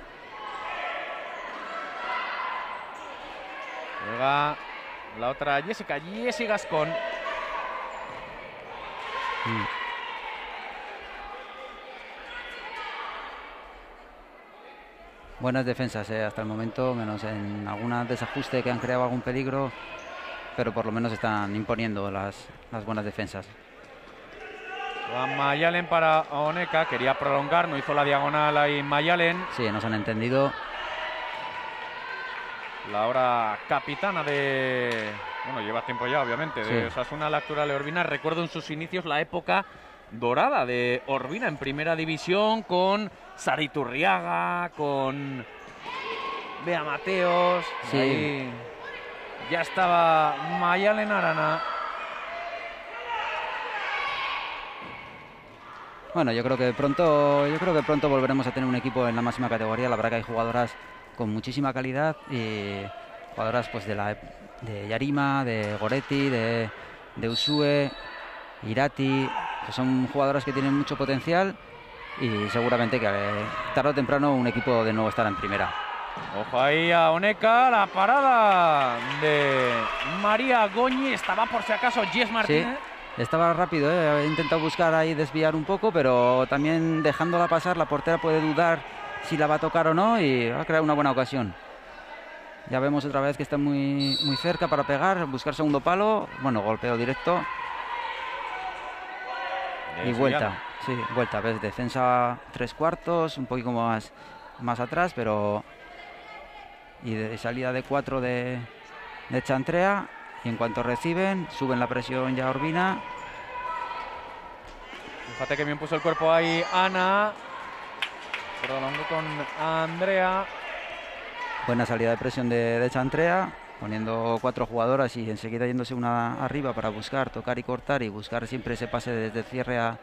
Juega la otra Jessica, Jessie Gascon. Mm. Buenas defensas eh, hasta el momento, menos en algún desajuste que han creado algún peligro, pero por lo menos están imponiendo las, las buenas defensas. Mayalen para Oneka, quería prolongar, no hizo la diagonal ahí Mayalen. Sí, nos han entendido. La hora capitana de. Bueno, lleva tiempo ya, obviamente, de Osasuna Lactura Leorbina. Recuerdo en sus inicios la época dorada de Orbina en primera división con Sariturriaga, con Bea Mateos. Sí. ya estaba Mayalen Arana. Bueno, yo creo que pronto, yo creo que pronto volveremos a tener un equipo en la máxima categoría. La verdad que hay jugadoras con muchísima calidad y jugadoras pues de la de Yarima, de Goretti, de, de Usue, Irati, que son jugadoras que tienen mucho potencial y seguramente que eh, tarde o temprano un equipo de nuevo estará en primera. Ojo ahí a Oneca, la parada de María Goñi, estaba por si acaso Jess Martínez. Estaba rápido, ¿eh? he intentado buscar ahí desviar un poco, pero también dejándola pasar, la portera puede dudar si la va a tocar o no y va a crear una buena ocasión. Ya vemos otra vez que está muy, muy cerca para pegar, buscar segundo palo. Bueno, golpeo directo. Y vuelta, sí, vuelta. Ves, defensa tres cuartos, un poquito más, más atrás, pero. Y de salida de cuatro de, de Chantrea. Y en cuanto reciben, suben la presión ya Orbina. Fíjate que bien puso el cuerpo ahí Ana. Perdonando con Andrea. Buena salida de presión de, de Chantrea poniendo cuatro jugadoras y enseguida yéndose una arriba para buscar, tocar y cortar y buscar siempre ese pase desde cierre a,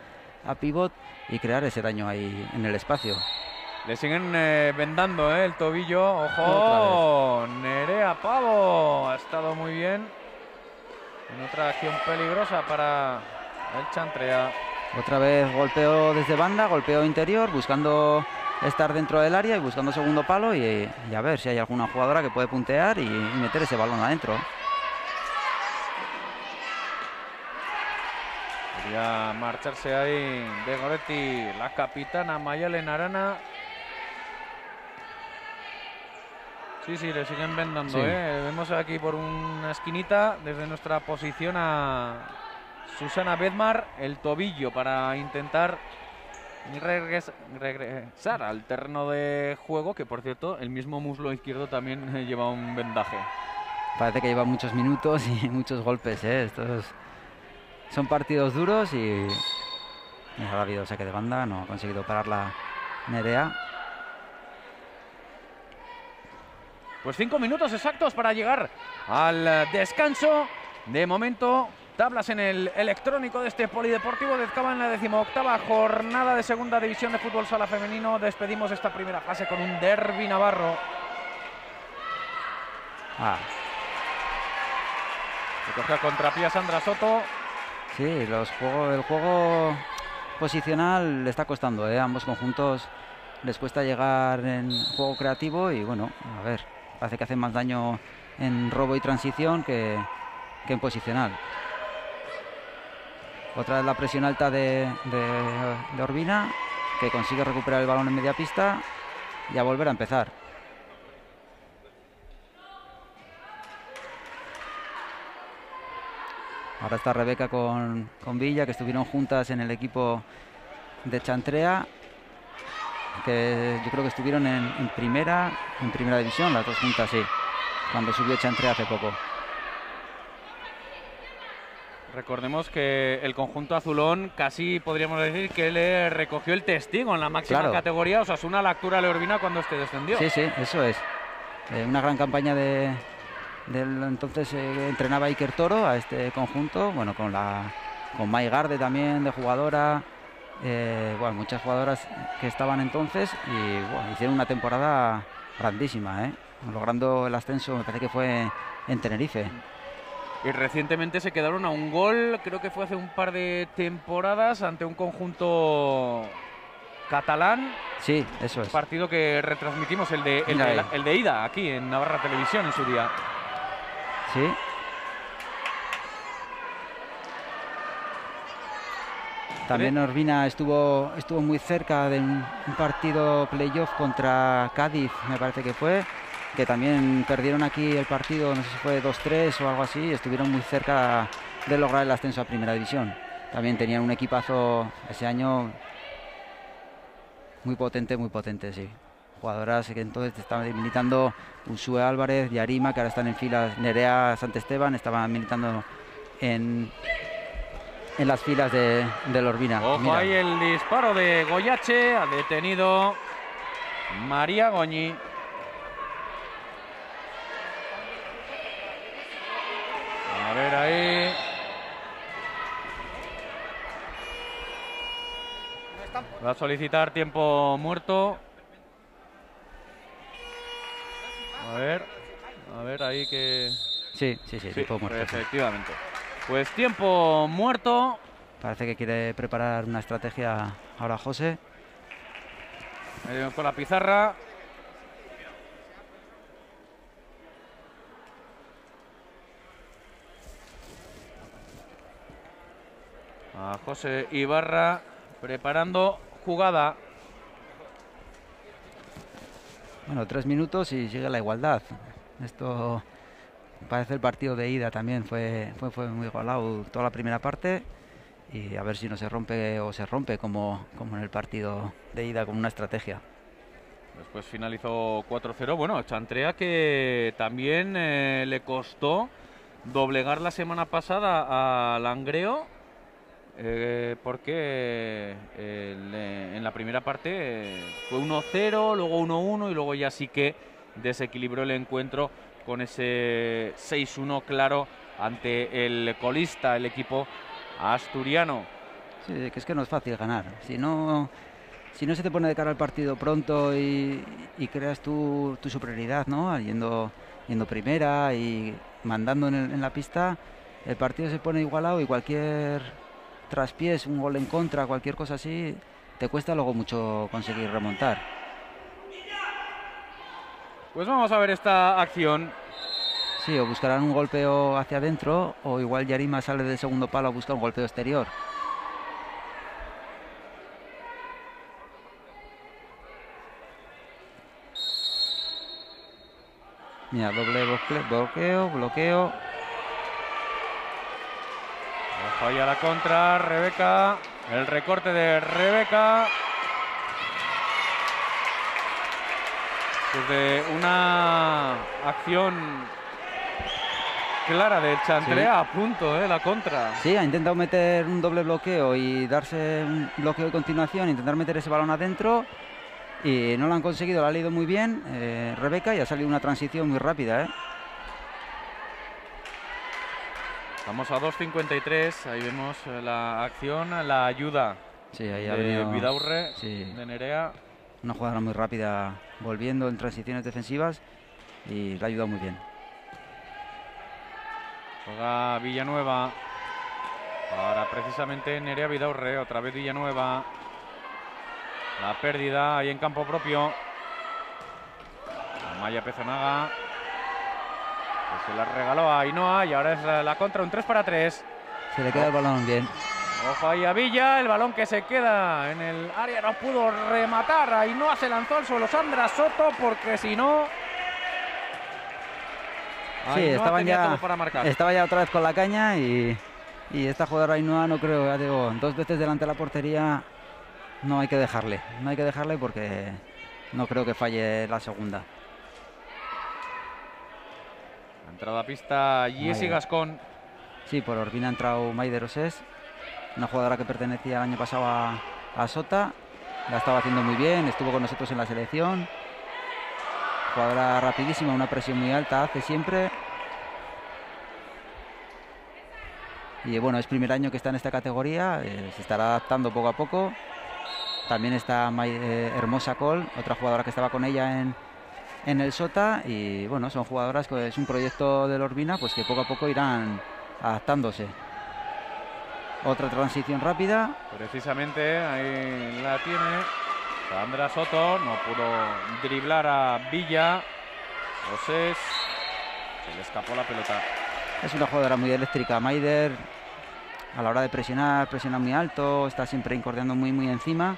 a pivot y crear ese daño ahí en el espacio. Le siguen eh, vendando eh, el tobillo. ¡Ojo! Nerea Pavo ha estado muy bien. En otra acción peligrosa para el Chantrea. Otra vez golpeo desde banda, golpeo interior, buscando estar dentro del área y buscando segundo palo y, a ver si hay alguna jugadora que puede puntear y, meter ese balón adentro. Quería marcharse ahí de Goretti, la capitana Mayalen Arana. Sí, sí, le siguen vendando. ¿eh? Vemos aquí por una esquinita, desde nuestra posición a Susana Bedmar, el tobillo para intentar regresar al terreno de juego, que por cierto, el mismo muslo izquierdo también lleva un vendaje. Parece que lleva muchos minutos y muchos golpes, ¿eh? Estos son partidos duros y, ha habido saque de banda, no ha conseguido parar la Nerea. Pues cinco minutos exactos para llegar al descanso. De momento, Tablas en el electrónico de este polideportivo de Ezcaba en la decimoctava jornada de segunda división de fútbol sala femenino. Despedimos esta primera fase con un derby navarro. Ah. Se coge a contrapié Sandra Soto. Sí, los juegos, el juego posicional le está costando, ¿eh? ambos conjuntos les cuesta llegar en juego creativo y bueno, a ver, parece que hacen más daño en robo y transición que, que en posicional. Otra vez la presión alta de, de, Orbina, que consigue recuperar el balón en media pista y a volver a empezar. Ahora está Rebeca con, con, Villa, que estuvieron juntas en el equipo de Chantrea, que yo creo que estuvieron en, en primera, en primera división, las dos juntas, sí, cuando subió Chantrea hace poco. Recordemos que el conjunto azulón casi podríamos decir que le recogió el testigo en la máxima categoría, o sea, es una lectura leorbina cuando este descendió. Sí, sí, eso es. Eh, una gran campaña de, del entonces eh, entrenaba Iker Toro a este conjunto, bueno, con la con Mai Garde también de jugadora, eh, bueno, muchas jugadoras que estaban entonces y bueno, hicieron una temporada grandísima, logrando el ascenso, me parece que fue en Tenerife. Y recientemente se quedaron a un gol, creo que fue hace un par de temporadas, ante un conjunto catalán. Sí, eso es. Partido que retransmitimos, el de, el Mira de, ahí. la- el de ida, aquí en Navarra Televisión en su día. Sí. También Orbina estuvo, estuvo muy cerca de un, un partido playoff contra Cádiz, me parece que fue, que también perdieron aquí el partido, no sé si fue 2-3 o algo así, estuvieron muy cerca de lograr el ascenso a Primera División. También tenían un equipazo ese año muy potente, muy potente, sí. Jugadoras que entonces estaban militando Usue Álvarez, Yarima, que ahora están en filas, Nerea Santesteban, estaban militando en, en las filas de, del Orbina. Ojo Mira, ahí el disparo de Goyache, ha detenido María Goñi. A ver ahí. Va a solicitar tiempo muerto. A ver, a ver ahí que... Sí, sí, sí, Sí, tiempo muerto, sí. efectivamente. Pues tiempo muerto. Parece que quiere preparar una estrategia ahora José. Con la pizarra. A José Ibarra preparando jugada. Bueno, tres minutos y sigue la igualdad. Esto parece el partido de ida también. Fue, fue, fue muy igualado toda la primera parte. Y a ver si no se rompe o se rompe como, como en el partido de ida con una estrategia. Después finalizó 4-0. Bueno, Chantrea que también eh, le costó doblegar la semana pasada a Langreo. Eh, porque eh, en la primera parte eh, fue 1-0, luego 1-1 y luego ya sí que desequilibró el encuentro con ese 6-1 claro ante el colista, el equipo asturiano. Sí, que es que no es fácil ganar. Si no, si no se te pone de cara al partido pronto y, y creas tu, tu superioridad, ¿no? Yendo, yendo primera y mandando en, el- en la pista, el partido se pone igualado y cualquier traspiés, un gol en contra, cualquier cosa así, te cuesta luego mucho conseguir remontar. Pues vamos a ver esta acción. Sí, o buscarán un golpeo hacia adentro o igual Yarima sale del segundo palo a buscar un golpeo exterior. Mira, doble bloque- bloqueo, bloqueo. Ojo ahí a la contra, Rebeca. El recorte de Rebeca. Desde una acción clara de Chantrea a punto, ¿eh? La contra. Sí, ha intentado meter un doble bloqueo y darse un bloqueo de continuación, intentar meter ese balón adentro y no lo han conseguido, lo ha leído muy bien eh, Rebeca y ha salido una transición muy rápida. ¿eh? Vamos a 2.53. Ahí vemos eh, la acción, la ayuda Sí, ahí ha de venido Vidaurre, sí. de Nerea. una jugada muy rápida volviendo en transiciones defensivas y le ha ayudado muy bien. Juega Villanueva. Para precisamente Nerea Vidaurre. Otra vez Villanueva. La pérdida ahí en campo propio. Maya Pezonaga. Que se la regaló a Ainhoa y ahora es la, la contra, un 3 para 3. Se le queda el balón bien. Ojo ahí a Villa, el balón que se queda en el área no pudo rematar. Ainhoa se lanzó al suelo Sandra Soto porque si no. Sí, estaban ya, para marcar. estaba ya otra vez con la caña y, y esta jugadora Ainhoa no creo, ya digo, dos veces delante de la portería no hay que dejarle. No hay que dejarle porque no creo que falle la segunda. Ha entrado a pista Vaya. Gascón. Sí, por Orbina ha entrado Maider Osés, una jugadora que pertenecía el año pasado a, a Sota. La estaba haciendo muy bien, estuvo con nosotros en la selección. Jugadora rapidísima, una presión muy alta, hace siempre. Y bueno, es primer año que está en esta categoría, eh, se estará adaptando poco a poco. También está eh, Hermosa Col, otra jugadora que estaba con ella en, en el Sota. Y bueno, son jugadoras que es un proyecto del Orbina, pues que poco a poco irán adaptándose. Otra transición rápida. Precisamente ahí la tiene. Sandra Soto no pudo driblar a Villa. José se le escapó la pelota. Es una jugadora muy eléctrica. Maider a la hora de presionar, presiona muy alto, está siempre incordiando muy muy encima.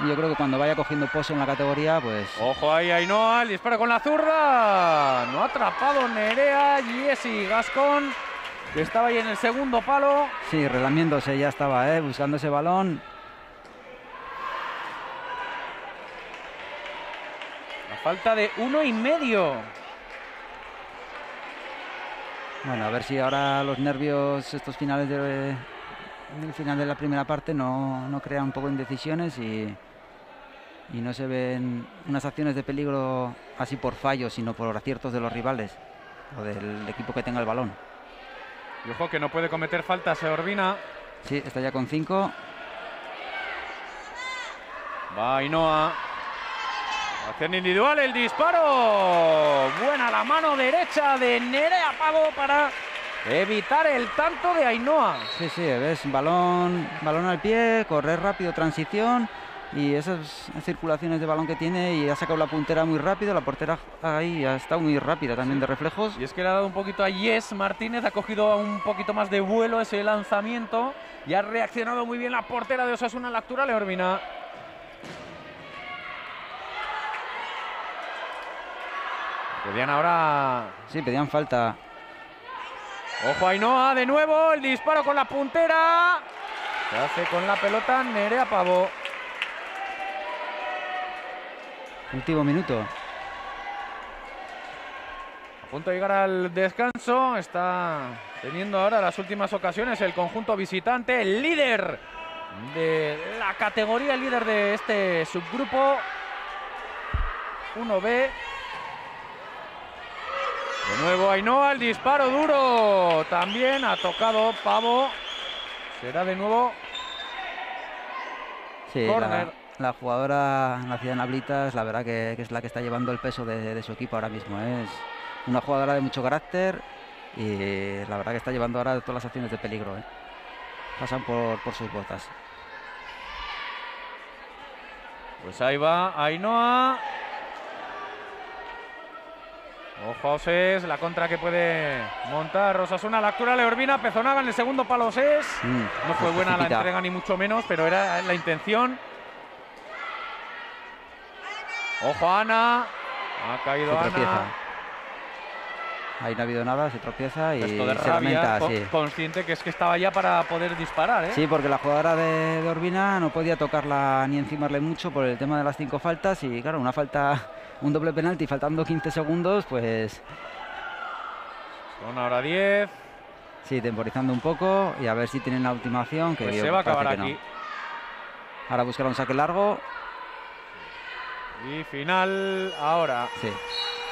Y yo creo que cuando vaya cogiendo pozo en la categoría, pues. Ojo ahí, Ainhoa, el disparo con la zurda. No ha atrapado Nerea, Jessy Gascón, que estaba ahí en el segundo palo. Sí, relamiéndose ya estaba, ¿eh? buscando ese balón. La falta de uno y medio. Bueno, a ver si ahora los nervios, estos finales de, el final de la primera parte no, no crean un poco indecisiones y, y no se ven unas acciones de peligro así por fallos, sino por aciertos de los rivales o del equipo que tenga el balón. Y ojo que no puede cometer faltas Orbina. Sí, está ya con cinco. Va Ainhoa. Acción individual, el disparo. Buena la mano derecha de Nerea Pago para evitar el tanto de Ainhoa. Sí, sí, ves, balón, balón al pie, correr rápido, transición y esas circulaciones de balón que tiene y ha sacado la puntera muy rápido, la portera ahí ha estado muy rápida también de reflejos. Y es que le ha dado un poquito a Yes Martínez, ha cogido un poquito más de vuelo ese lanzamiento y ha reaccionado muy bien la portera de Osasuna en la altura, Leorbina. Pedían ahora. Sí, pedían falta. Ojo Ainhoa, de nuevo, el disparo con la puntera. Se hace con la pelota Nerea Pavo. Último minuto. A punto de llegar al descanso. Está teniendo ahora las últimas ocasiones el conjunto visitante, el líder de la categoría, el líder de este subgrupo 1B. De nuevo Ainhoa, el disparo duro. También ha tocado Pavo. Será de nuevo Sí, Corner. la, la jugadora nacida en Ablitas, la verdad que, que es la que está llevando el peso de, de su equipo ahora mismo. ¿eh? Es una jugadora de mucho carácter y la verdad que está llevando ahora todas las acciones de peligro. ¿eh? Pasan por, por sus botas. Pues ahí va Ainhoa. Ojo a Osés, la contra que puede montar Rosasuna, la altura Leorbina, Pezonaga en el segundo palo Osés. Mm, No fue buena la entrega ni mucho menos, pero era la intención. Ojo a Ana. Ha Se caído tropieza. Ana. Ahí no ha habido nada, se tropieza y Esto de se rabia, lamenta. co- Sí. consciente que es que estaba ya para poder disparar, ¿eh? Sí, porque la jugadora de, de Urbina no podía tocarla ni encimarle mucho por el tema de las cinco faltas y claro, una falta, un doble penalti faltando 15 segundos, pues Son ahora 10. sí, temporizando un poco y a ver si tienen la última acción, que Pues se va a acabar que no. aquí. Ahora buscar un saque largo, Y final ahora. sí.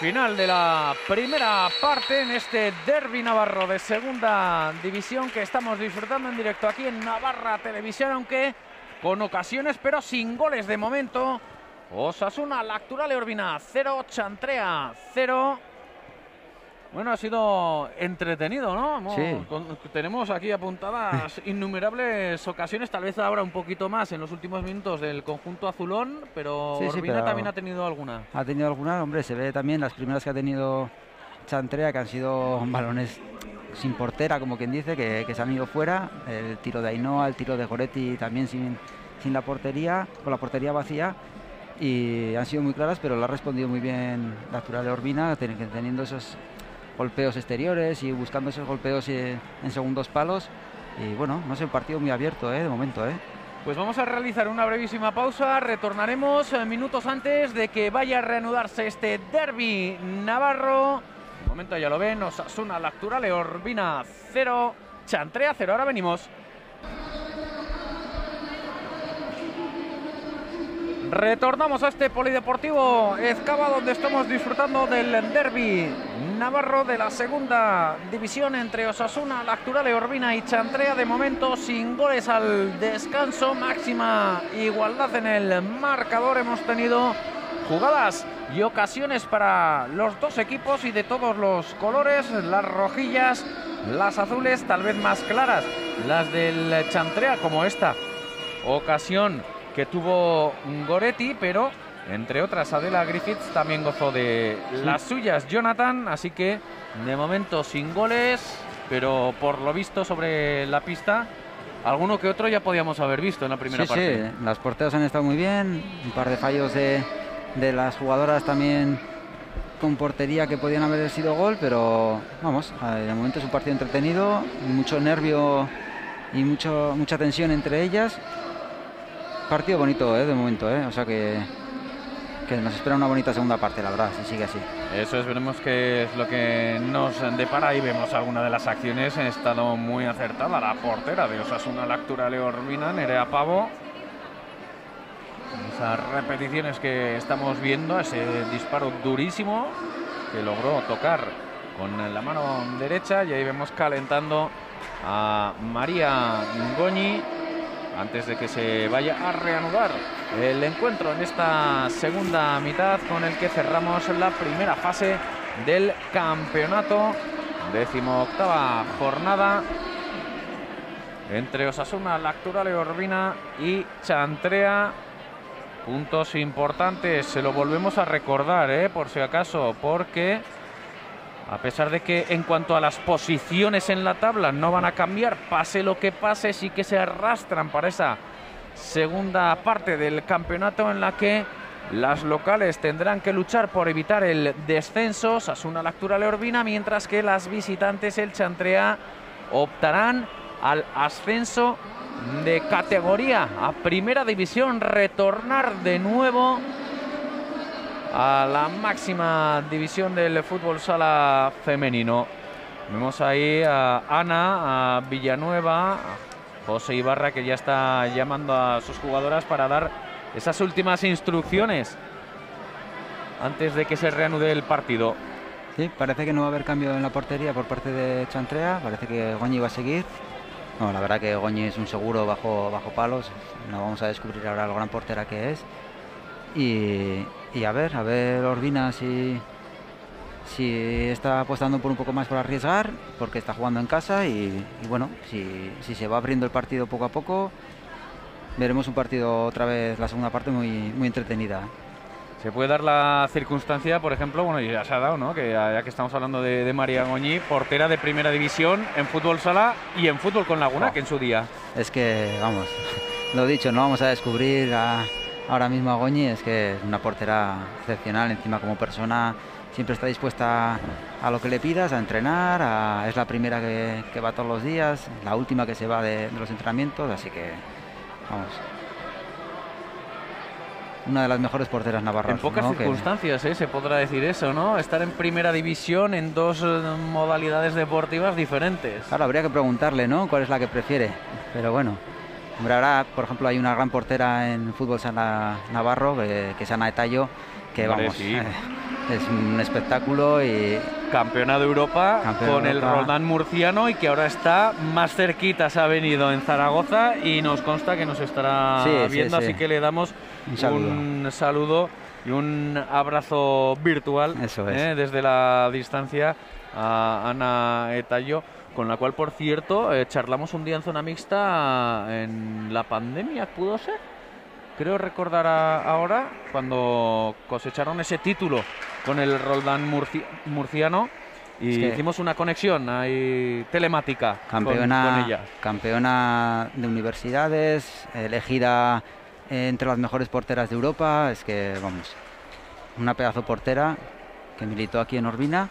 Final de la primera parte en este derby navarro de segunda división que estamos disfrutando en directo aquí en Navarra Televisión, aunque con ocasiones pero sin goles de momento. Osasuna, la actual Urbina 0, Chantrea 0. Bueno, ha sido entretenido, ¿no? Sí. con- tenemos aquí apuntadas innumerables ocasiones, tal vez ahora un poquito más en los últimos minutos del conjunto azulón, pero Sí, sí, pero- también ha tenido alguna. Ha tenido alguna, hombre, se ve también las primeras que ha tenido Chantrea, que han sido balones sin portera, como quien dice, que, que se han ido fuera. El tiro de Ainhoa, el tiro de Goretti también sin, sin la portería, con la portería vacía. Y han sido muy claras, pero lo ha respondido muy bien la Actual de Urbina, ten- teniendo esos golpeos exteriores y buscando esos golpeos eh, en segundos palos. Y bueno, no sé, un partido muy abierto, eh, de momento, ¿eh? Pues vamos a realizar una brevísima pausa. Retornaremos eh, minutos antes de que vaya a reanudarse este derby navarro. De momento ya lo ven, Osasuna, Lactura, Leorbina 0, Chantrea 0. Ahora venimos. Retornamos a este polideportivo Ezcaba donde estamos disfrutando del derby navarro de la segunda división entre Osasuna, Lacturale, Orbina y Chantrea. De momento sin goles al descanso, máxima igualdad en el marcador. Hemos tenido jugadas y ocasiones para los dos equipos y de todos los colores, las rojillas, las azules, tal vez más claras, las del Chantrea como esta ocasión que tuvo Goretti, pero entre otras Adela Griffiths también gozó de las suyas Jonathan, así que de momento sin goles, pero por lo visto sobre la pista alguno que otro ya podíamos haber visto en la primera parte. Sí, las porteras han estado muy bien, un par de fallos de, de las jugadoras también con portería que podían haber sido gol, pero vamos, de momento es un partido entretenido, mucho nervio y mucho, mucha tensión entre ellas. Partido bonito ¿eh? de momento, ¿eh? o sea que, que nos espera una bonita segunda parte, la verdad, si sigue así. Eso es, veremos qué es lo que nos depara y vemos alguna de las acciones. Ha estado muy acertada la portera de Osasuna, la Leormina, Nerea Pavo. Esas repeticiones que estamos viendo, ese disparo durísimo que logró tocar con la mano derecha y ahí vemos calentando a María Goñi antes de que se vaya a reanudar el encuentro en esta segunda mitad con el que cerramos la primera fase del campeonato. Décimo octava jornada entre Osasuna, Lactura, Leorbina y Chantrea. Puntos importantes, se lo volvemos a recordar, ¿eh? por si acaso, porque a pesar de que en cuanto a las posiciones en la tabla no van a cambiar, pase lo que pase, sí que se arrastran para esa segunda parte del campeonato en la que las locales tendrán que luchar por evitar el descenso, Sasuna Lactura Leorbina, mientras que las visitantes, el Chantrea, optarán al ascenso de categoría a primera división, retornar de nuevo a la máxima división del fútbol sala femenino. Vemos ahí a Ana, a Villanueva, a José Ibarra que ya está llamando a sus jugadoras para dar esas últimas instrucciones antes de que se reanude el partido. Sí, parece que no va a haber cambio en la portería por parte de Chantrea, parece que Goñi va a seguir. No, la verdad que Goñi es un seguro bajo, bajo palos, no vamos a descubrir ahora lo gran portera que es. Y, y a ver, a ver Orbina si, si está apostando por un poco más por arriesgar, porque está jugando en casa y, y bueno, si, si, se va abriendo el partido poco a poco, veremos un partido otra vez, la segunda parte muy, muy entretenida. Se puede dar la circunstancia, por ejemplo, bueno, ya se ha dado, ¿no? Que ya que estamos hablando de, de María Goñi, portera de primera división en fútbol sala y en fútbol con Laguna, que en su día. Es que, vamos, lo dicho, no vamos a descubrir a, ahora mismo a Goñi, es que es una portera excepcional, encima como persona siempre está dispuesta a lo que le pidas, a entrenar, a, es la primera que, que, va todos los días, la última que se va de, de los entrenamientos, así que, vamos, una de las mejores porteras navarras. En pocas ¿no? circunstancias ¿eh? se podrá decir eso, ¿no? Estar en primera división en dos eh, modalidades deportivas diferentes. Claro, habría que preguntarle, ¿no? ¿Cuál es la que prefiere? Pero bueno, hombre, ahora, por ejemplo, hay una gran portera en fútbol sana Navarro, que, que es Ana Etallo, que vamos, sí. eh, es un espectáculo y Campeona de Europa Campeona con de el. Roldán murciano y que ahora está más cerquita, se ha venido en Zaragoza y nos consta que nos estará sí, viendo, sí. así que le damos Un saludo. un saludo y un abrazo virtual Eso es. eh, desde la distancia a Ana Etallo, con la cual, por cierto, eh, charlamos un día en zona mixta en la pandemia, ¿pudo ser? Creo recordar a- ahora cuando cosecharon ese título con el Roldán Murci- murciano y Es que- hicimos una conexión ahí telemática con- campeona, con, ella. campeona de universidades, elegida entre las mejores porteras de Europa, es que vamos, una pedazo portera que militó aquí en Orbina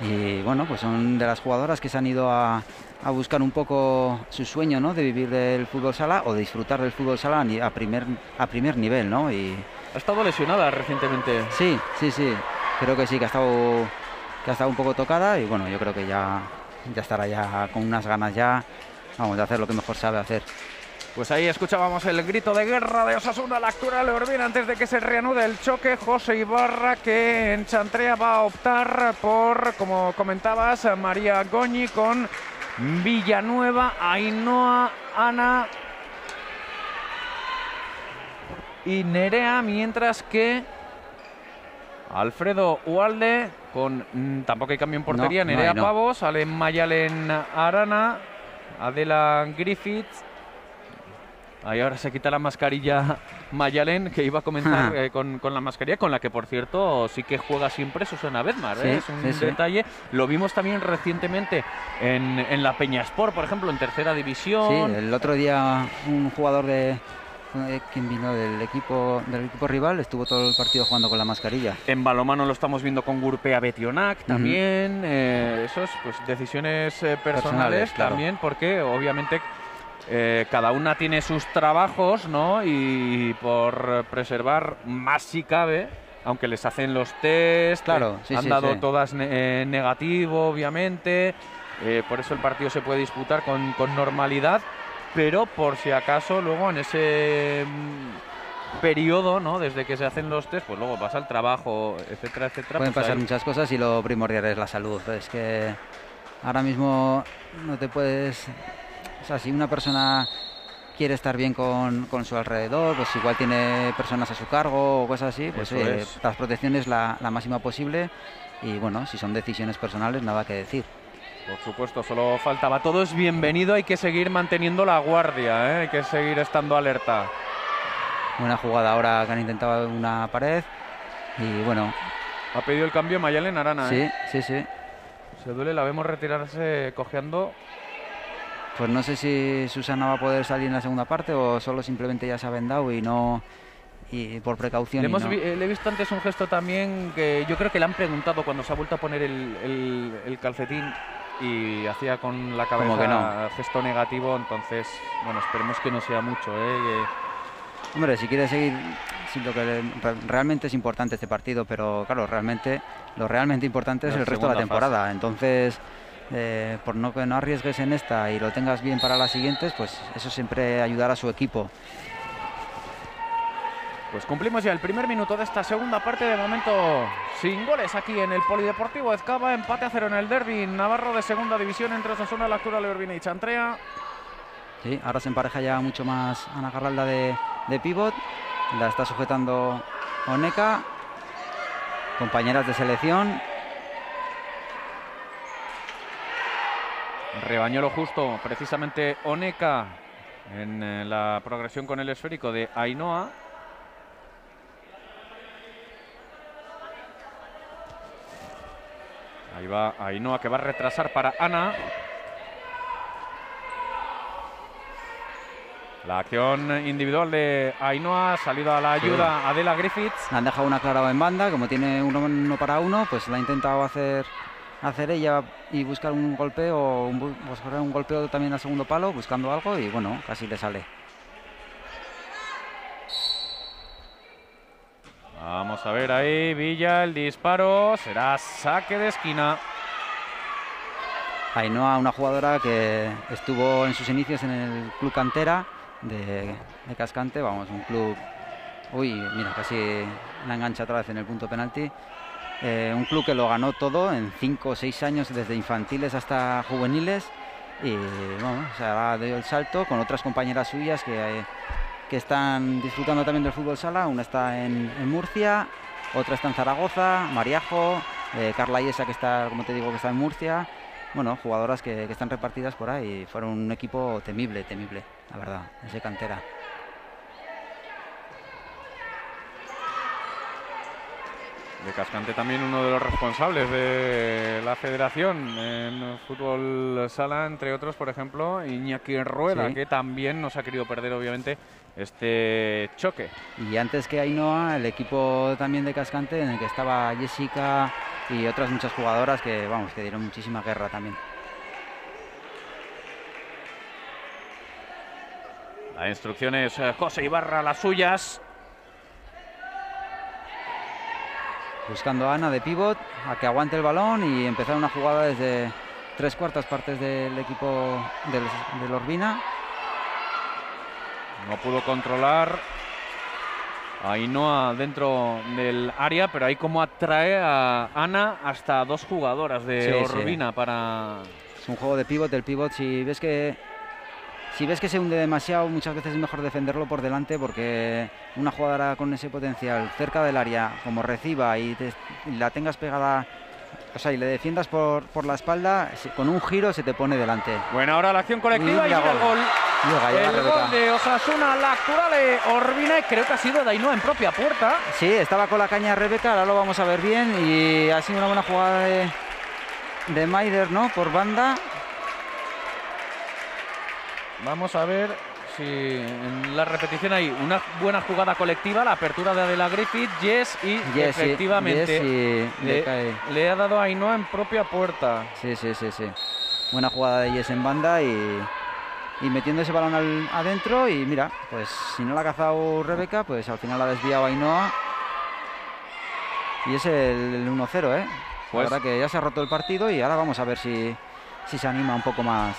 y bueno, pues son de las jugadoras que se han ido a, a buscar un poco su sueño, ¿no? De vivir del fútbol sala o de disfrutar del fútbol sala a primer, a primer nivel, ¿no? Y Ha estado lesionada recientemente. sí, sí, sí, creo que sí, que ha estado, que ha estado un poco tocada y bueno, yo creo que ya, ya estará ya con unas ganas ya, vamos, de hacer lo que mejor sabe hacer. Pues ahí escuchábamos el grito de guerra de Osasuna, la actual Leorbina, antes de que se reanude el choque. José Ibarra, que en Chantrea va a optar por, como comentabas, María Goñi con Villanueva, Ainhoa, Ana y Nerea, mientras que Alfredo Ualde con mm, tampoco hay cambio en portería, No, no Nerea hay, no. Pavos, sale Mayalen Arana, Adela Griffiths Ahí ahora se quita la mascarilla Mayalen, que iba a comenzar eh, con, con, la mascarilla, con la que por cierto sí que juega siempre Susana Bedmar. ¿eh? es un detalle. Lo vimos también recientemente en, en la Peña Sport, por ejemplo, en tercera división. Sí, el otro día un jugador de, quien vino del equipo del equipo rival estuvo todo el partido jugando con la mascarilla. En balomano lo estamos viendo con Gurpea Betionac también. Eh, esos pues decisiones personales, también, porque obviamente eh, cada una tiene sus trabajos, ¿no? Y por preservar más si cabe, aunque les hacen los test, claro, han dado todas eh, negativo, obviamente. Eh, por eso el partido se puede disputar con, normalidad, pero por si acaso luego en ese mm, periodo, ¿no? Desde que se hacen los test, pues luego pasa el trabajo, etcétera, etcétera. Pueden pues pasar muchas cosas y lo primordial es la salud. Es que ahora mismo no te puedes sea, si una persona quiere estar bien con, su alrededor, pues igual tiene personas a su cargo o cosas así, pues eh, las protecciones la, la máxima posible y bueno, si son decisiones personales, nada que decir. Por supuesto, solo faltaba. Todo es bienvenido, hay que seguir manteniendo la guardia, ¿eh? hay que seguir estando alerta. Buena jugada ahora que han intentado una pared y bueno. Ha pedido el cambio Mayalen Arana. Sí, ¿eh? sí, sí. Se duele, la vemos retirarse cojeando pues no sé si Susana va a poder salir en la segunda parte o solo simplemente ya se ha vendado y no y por precaución. Le, he visto antes un gesto también que yo creo que le han preguntado cuando se ha vuelto a poner el, calcetín y hacía con la cabeza que no. gesto negativo, entonces, bueno, esperemos que no sea mucho. ¿eh? Hombre, si quiere seguir, lo que realmente es importante este partido, pero claro, realmente lo realmente importante es el resto de la temporada. Entonces, eh, por no que no arriesgues en esta y lo tengas bien para las siguientes, pues eso siempre ayudará a su equipo. Pues cumplimos ya el primer minuto de esta segunda parte. De momento, sin goles aquí en el Polideportivo Ezcaba. Empate a cero en el derby Navarro de segunda división entre Osasuna, Lactura, Leorbina y Chantrea. Sí, ahora se empareja ya mucho más Ana Garralda de, de pivot. La está sujetando Oneca. Compañeras de selección. Rebañó lo justo precisamente Oneca en eh, la progresión con el esférico de Ainhoa. Ahí va Ainhoa que va a retrasar para Ana. La acción individual de Ainhoa, salido a la ayuda Adela Griffiths. Han dejado una clara en banda, como tiene uno, uno para uno, pues la ha intentado hacer hacer ella y buscar un golpeo, un, buscar un golpeo también al segundo palo, buscando algo y bueno, casi le sale. Vamos a ver ahí, Villa, el disparo, será saque de esquina. Ainhoa, una jugadora que estuvo en sus inicios en el club cantera de, de Cascante, vamos, un club... Uy, mira, casi la engancha otra vez en el punto penalti. Eh, un club que lo ganó todo en 5 o 6 años, desde infantiles hasta juveniles. Y bueno, se ha dado el salto con otras compañeras suyas que, que están disfrutando también del fútbol sala. Una está en, Murcia, otra está en Zaragoza, Mariajo, eh, Carla Iesa que está, como te digo, que está en Murcia. Bueno, jugadoras que, que están repartidas por ahí. Fueron un equipo temible, temible, la verdad, ese cantera. De Cascante también uno de los responsables de la federación en fútbol sala, entre otros, por ejemplo, Iñaki Rueda, que también nos ha querido perder, obviamente, este choque. Y antes que Ainhoa, el equipo también de Cascante, en el que estaba Jessica y otras muchas jugadoras que, vamos, que dieron muchísima guerra también. La instrucción es eh, José Ibarra, las suyas. Buscando a Ana de pivot a que aguante el balón y empezar una jugada desde tres cuartas partes del equipo del, del Orbina. No pudo controlar Ainhoa dentro del área, pero ahí como atrae a Ana hasta dos jugadoras de Orbina para... Es un juego de pivot, el pivot si ves que si ves que se hunde demasiado, muchas veces es mejor defenderlo por delante porque una jugadora con ese potencial cerca del área, como reciba y, la tengas pegada, o sea, y le defiendas por, por la espalda, con un giro se te pone delante. Bueno, ahora la acción colectiva y, el gol. el gol de Osasuna, la actual Orbina, y creo que ha sido Dainoa en propia puerta. Sí, estaba con la caña Rebeca, ahora lo vamos a ver bien, y ha sido una buena jugada de, de Maider, ¿no? Por banda. Vamos a ver si en la repetición hay una buena jugada colectiva, la apertura de Adela Griffith, Yes y efectivamente le, ha dado a Ainhoa en propia puerta. Sí, sí, sí, sí. Buena jugada de Yes en banda y, y metiendo ese balón al, adentro y mira, pues si no la ha cazado Rebeca, pues al final la ha desviado Ainhoa y es el, 1-0, ¿eh? Pues, la verdad que ya se ha roto el partido y ahora vamos a ver si, si se anima un poco más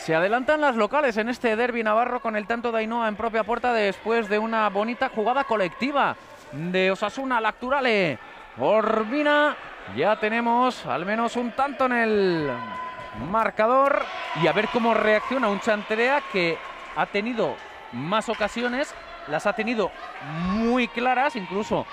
se adelantan las locales en este derby navarro con el tanto de Ainhoa en propia puerta después de una bonita jugada colectiva de Osasuna Lacturale. Orbina, ya tenemos al menos un tanto en el marcador y a ver cómo reacciona un Chanterea que ha tenido más ocasiones, las ha tenido muy claras, incluso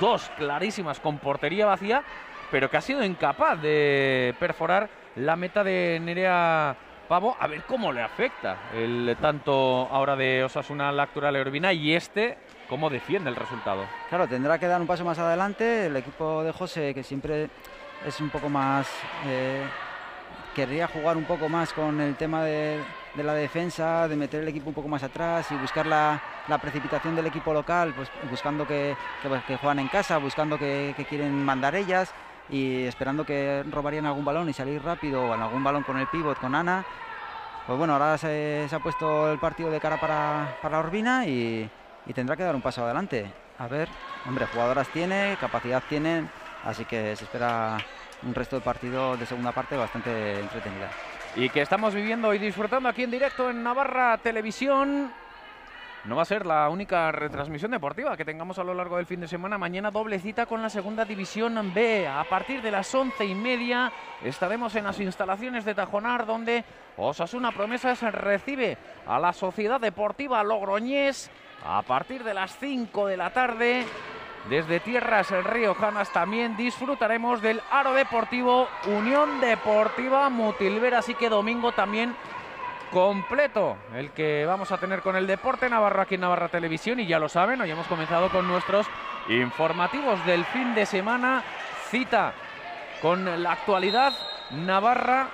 dos clarísimas con portería vacía, pero que ha sido incapaz de perforar la meta de Nerea Pavo, a ver cómo le afecta el tanto ahora de Osasuna Lactural Urbina y este cómo defiende el resultado. Claro, tendrá que dar un paso más adelante. El equipo de José, que siempre es un poco más. Eh, querría jugar un poco más con el tema de, la defensa, de meter el equipo un poco más atrás y buscar la, precipitación del equipo local, pues buscando que, que, juegan en casa, buscando que quieren mandar ellas y esperando que robarían algún balón y salir rápido o en algún balón con el pivot con Ana. Pues bueno, ahora se, ha puesto el partido de cara para, para Orbina y, tendrá que dar un paso adelante. A ver, hombre, jugadoras tiene, capacidad tienen, así que se espera un resto de partido de segunda parte bastante entretenida. Y que estamos viviendo y disfrutando aquí en directo en Navarra Televisión. No va a ser la única retransmisión deportiva que tengamos a lo largo del fin de semana. Mañana doble cita con la segunda división B. A partir de las once y media estaremos en las instalaciones de Tajonar, donde Osasuna Promesas recibe a la Sociedad Deportiva Logroñés. A partir de las 5 de la tarde, desde Tierras Riojanas también disfrutaremos del Aro Deportivo Unión Deportiva Mutilvera. Así que domingo también completo el que vamos a tener con el Deporte Navarro aquí en Navarra Televisión y ya lo saben, hoy hemos comenzado con nuestros informativos del fin de semana, cita con la actualidad Navarra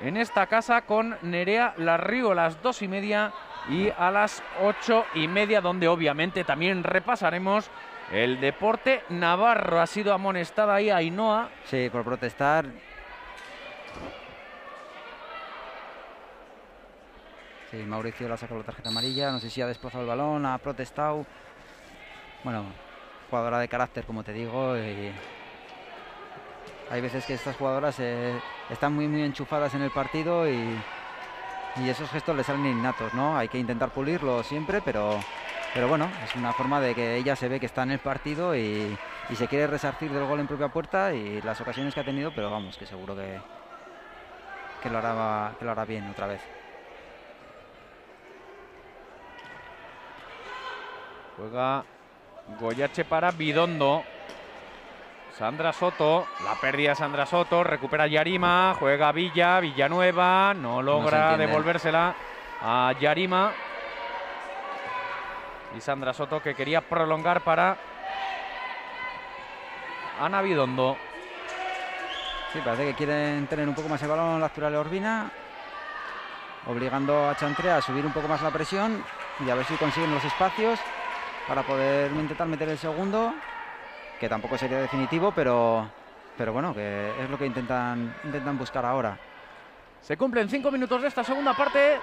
en esta casa con Nerea Larrigo a las dos y media y a las ocho y media donde obviamente también repasaremos el deporte navarro. Ha sido amonestada ahí Ainhoa. Sí, por protestar Sí, Mauricio le ha sacado la tarjeta amarilla, no sé si ha desplazado el balón, ha protestado. Bueno, jugadora de carácter, como te digo. Y hay veces que estas jugadoras eh, están muy, muy enchufadas en el partido y, esos gestos les salen innatos, ¿no? Hay que intentar pulirlo siempre, pero, pero bueno, es una forma de que ella se ve que está en el partido y, se quiere resarcir del gol en propia puerta y las ocasiones que ha tenido, pero vamos, que seguro que, que, lo, hará, que lo hará bien otra vez. Juega Goyache para Bidondo. Sandra Soto, la pérdida Sandra Soto, recupera Yarima, juega Villa, Villanueva, no logra devolvérsela a Yarima. Y Sandra Soto que quería prolongar para Ana Bidondo. Sí, parece que quieren tener un poco más el balón la actual Orbina, obligando a Chantre a subir un poco más la presión y a ver si consiguen los espacios para poder intentar meter el segundo, que tampoco sería definitivo, pero, pero bueno, que es lo que intentan, intentan buscar ahora. Se cumplen cinco minutos de esta segunda parte.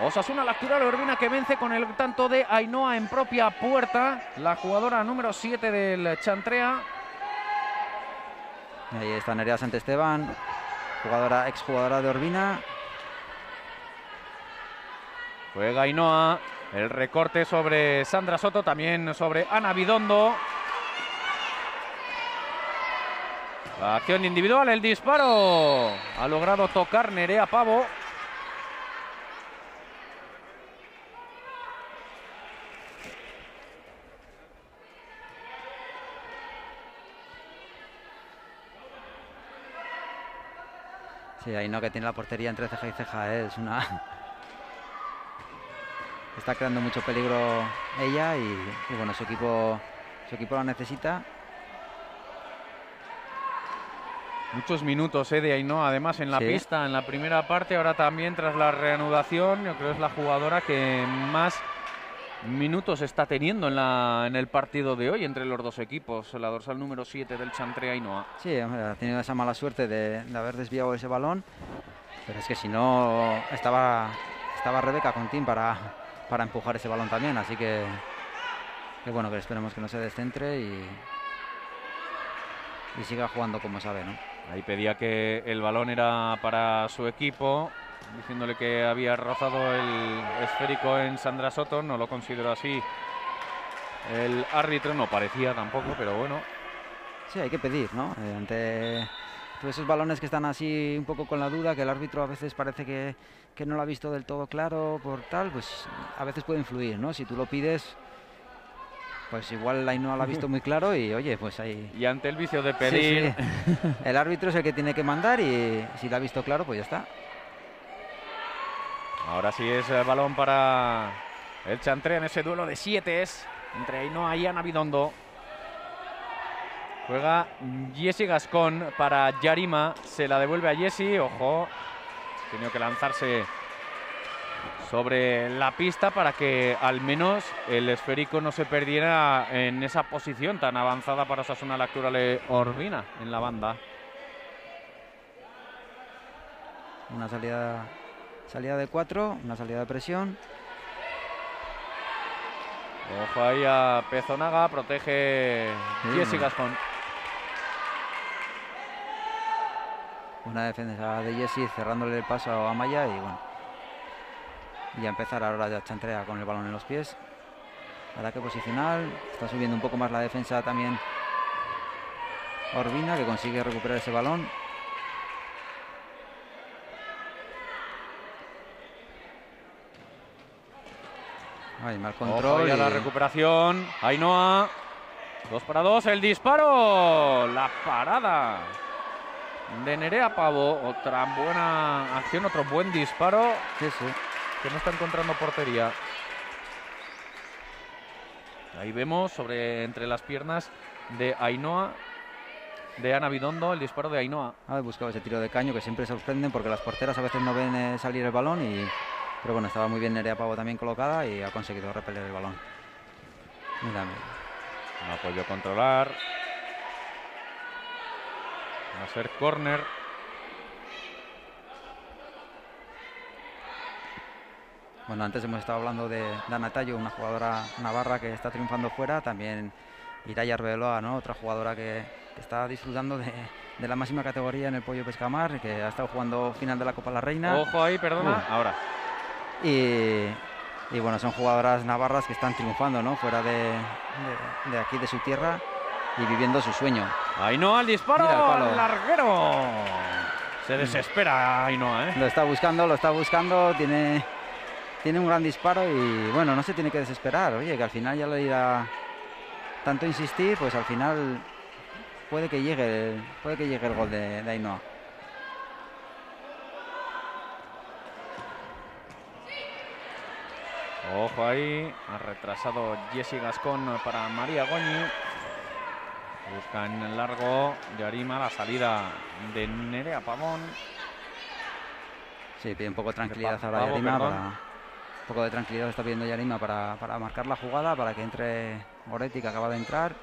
Osasuna la de Urbina que vence con el tanto de Ainhoa en propia puerta, la jugadora número 7 del Chantrea. ahí está Nerea Santesteban, jugadora, exjugadora de Urbina. Juega Ainhoa, el recorte sobre Sandra Soto, también sobre Ana Bidondo. La acción individual, el disparo. Ha logrado tocar Nerea Pavo. Sí, ahí no que tiene la portería entre ceja y ceja, ¿eh? es una... Está creando mucho peligro ella y, y bueno, su equipo, su equipo la necesita. Muchos minutos eh, de Ainhoa, además en la Sí. pista, en la primera parte, ahora también tras la reanudación, yo creo que es la jugadora que más minutos está teniendo en, la, en el partido de hoy entre los dos equipos, la dorsal número 7 del Chantre Ainhoa. Sí, ha tenido esa mala suerte de, de haber desviado ese balón, pero es que si no estaba, estaba Rebeca con Tim para, para empujar ese balón también, así que, que bueno, que esperemos que no se descentre y, y siga jugando como sabe, ¿no? Ahí pedía que el balón era para su equipo, diciéndole que había rozado el esférico en Sandra Soto, no lo consideró así. El árbitro no parecía tampoco, pero bueno, Sí, hay que pedir, ¿no? Eh, ante todos esos balones que están así un poco con la duda, que el árbitro a veces parece que, que no lo ha visto del todo claro por tal, pues a veces puede influir, ¿no? Si tú lo pides, pues igual ahí no lo ha visto muy claro y oye, pues ahí... y ante el vicio de Sí, pedir, sí. El árbitro es el que tiene que mandar y si lo ha visto claro, pues ya está. Ahora sí es el balón para el Chantre en ese duelo de siete es entre Ainhoa y Ana Bidondo. Juega Jesse Gascón para Yarima, se la devuelve a Jesse, ojo, tenido que lanzarse sobre la pista para que al menos el esférico no se perdiera en esa posición tan avanzada para Osasuna Lacturale Orbina en la banda. Una salida, salida de cuatro, una salida de presión. Ojo ahí a Pezonaga, protege Sí. Jesse Gascón. Una defensa de Jesse cerrándole el paso a Maya y bueno. Y a empezar ahora ya Chantrea con el balón en los pies. Ataque posicional. Está subiendo un poco más la defensa también. Orbina que consigue recuperar ese balón. Ay, mal control. a la y- recuperación. Ainhoa. Dos para dos. El disparo. La parada de Nerea Pavo. Otra buena acción, otro buen disparo Sí, sí. que no está encontrando portería. Ahí vemos sobre entre las piernas de Ainhoa, de Ana Bidondo, el disparo de Ainhoa. Ha buscado ese tiro de caño que siempre sorprenden porque las porteras a veces no ven eh, salir el balón y pero bueno, estaba muy bien Nerea Pavo también colocada y ha conseguido repeler el balón. Mira, mira. No ha podido controlar. Va a ser córner. Bueno, antes hemos estado hablando de Dana Tallo, una jugadora navarra que está triunfando fuera, también Iraya Arbeloa, ¿no? otra jugadora que, que está disfrutando de, de la máxima categoría en el Pollo Pescamar, que ha estado jugando final de la Copa La Reina. Ojo ahí, perdona. Uh. Ahora. Y, y bueno, son jugadoras navarras que están triunfando, ¿no? Fuera de, de- de aquí, de su tierra, y viviendo su sueño. Ainhoa, el disparo. Mira el palo. al larguero. Se desespera Ainhoa, ¿eh? Lo está buscando, lo está buscando, tiene, tiene un gran disparo y bueno, no se tiene que desesperar. Oye, que al final ya le irá tanto insistir, pues al final puede que llegue, el- puede que llegue el gol de, de Ainhoa. Ojo ahí. Ha retrasado Jesse Gascón para María Goñi. Busca en el largo Yarima la salida de Nerea Pavón. Sí, pide un poco de tranquilidad ahora Yarima. Para, un poco de tranquilidad está pidiendo Yarima para, para marcar la jugada, para que entre Moretti, que acaba de entrar.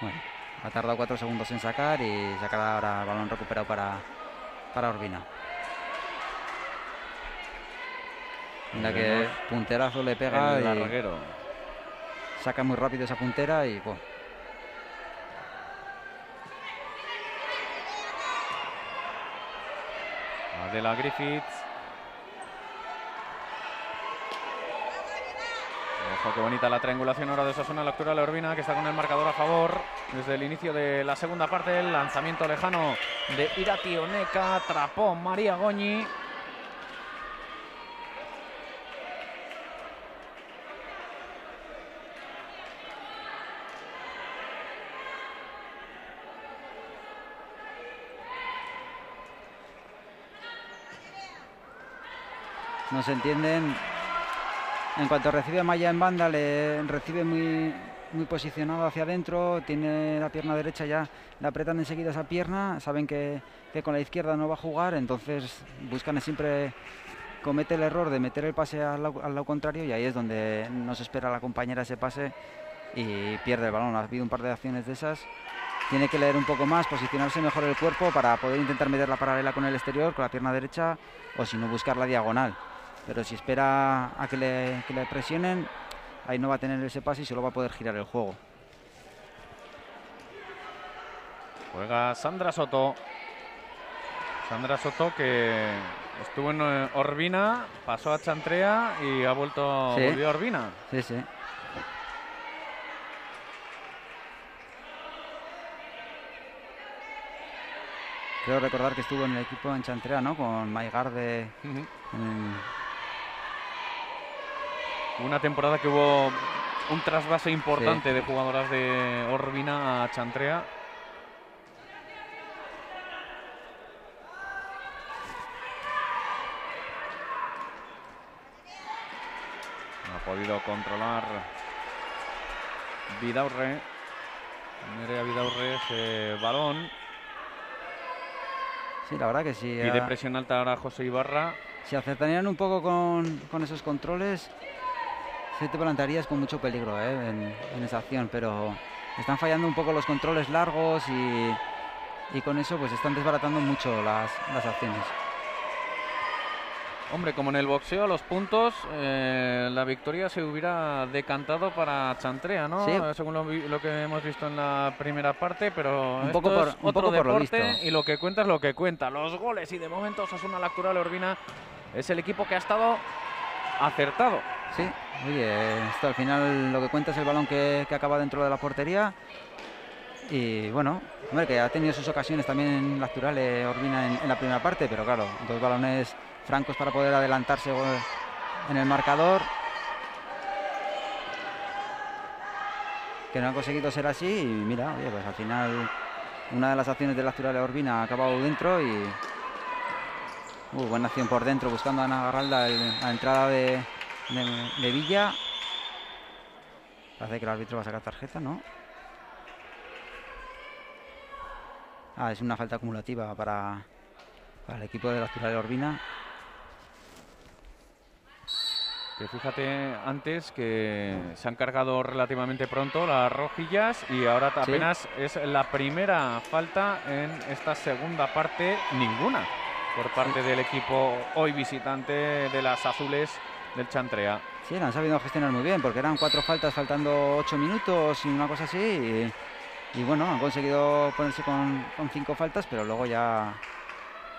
Bueno, ha tardado cuatro segundos en sacar y sacará ahora el balón recuperado para, para Urbina. Mira que punterazo le pega el y larguero. saca muy rápido esa puntera y pues, Adela Griffiths. Ojo, qué bonita la triangulación ahora de Sasuna Lectura Urbina que está con el marcador a favor desde el inicio de la segunda parte. El lanzamiento lejano de Irati Oneka, atrapó María Goñi. Se entienden. En cuanto recibe Maya en banda, le recibe muy, muy posicionado hacia adentro, tiene la pierna derecha ya, le apretan enseguida esa pierna, saben que, con la izquierda no va a jugar, entonces buscan siempre comete el error de meter el pase al lado, contrario y ahí es donde no se espera la compañera ese pase y pierde el balón. Ha habido un par de acciones de esas. Tiene que leer un poco más, posicionarse mejor el cuerpo para poder intentar meter la paralela con el exterior, con la pierna derecha, o si no buscar la diagonal. Pero si espera a que le, que le presionen, ahí no va a tener ese pase y solo va a poder girar el juego. Juega Sandra Soto. Sandra Soto que estuvo en eh, Orbina, pasó a Chantrea y ha vuelto volvió a Orbina. Sí, sí. Creo recordar que estuvo en el equipo en Chantrea, ¿no? Con Maigarde. Una temporada que hubo un trasvase importante de jugadoras de Orbina a Chantrea. No ha podido controlar Vidaurre. Nerea Vidaurre ese balón. Sí, la verdad que sí. Y de presión alta ahora José Ibarra. Si acertarían un poco con, con esos controles, sí te plantarías con mucho peligro ¿eh? en, esa acción, pero están fallando un poco los controles largos y, y con eso pues están desbaratando mucho las, las acciones. Hombre, como en el boxeo, los puntos, eh, la victoria se hubiera decantado para Chantrea, ¿no? Sí. Según lo, que hemos visto en la primera parte, pero un poco por, otro deporte y lo que cuenta es lo que cuenta. Los goles y de momento Osasuna Lactural Urbina es el equipo que ha estado acertado. Sí, oye, esto al final lo que cuenta es el balón que, acaba dentro de la portería. Y bueno, hombre, que ha tenido sus ocasiones también en la Urbina en, en la primera parte, pero claro, dos balones francos para poder adelantarse en el marcador. Que no han conseguido ser así y mira, pues al final una de las acciones de la de Orbina ha acabado dentro y uh, buena acción por dentro buscando a Ana Garralda la entrada de, de, Villa. Parece que el árbitro va a sacar tarjeta, ¿no? Ah, es una falta acumulativa para, para el equipo de la de Orbina. fíjate antes que se han cargado relativamente pronto las rojillas y ahora apenas es la primera falta en esta segunda parte, ninguna por parte del equipo hoy visitante de las azules del Chantrea. Sí, han sabido gestionar muy bien porque eran cuatro faltas faltando ocho minutos y una cosa así. Y, bueno, han conseguido ponerse con, con cinco faltas, pero luego ya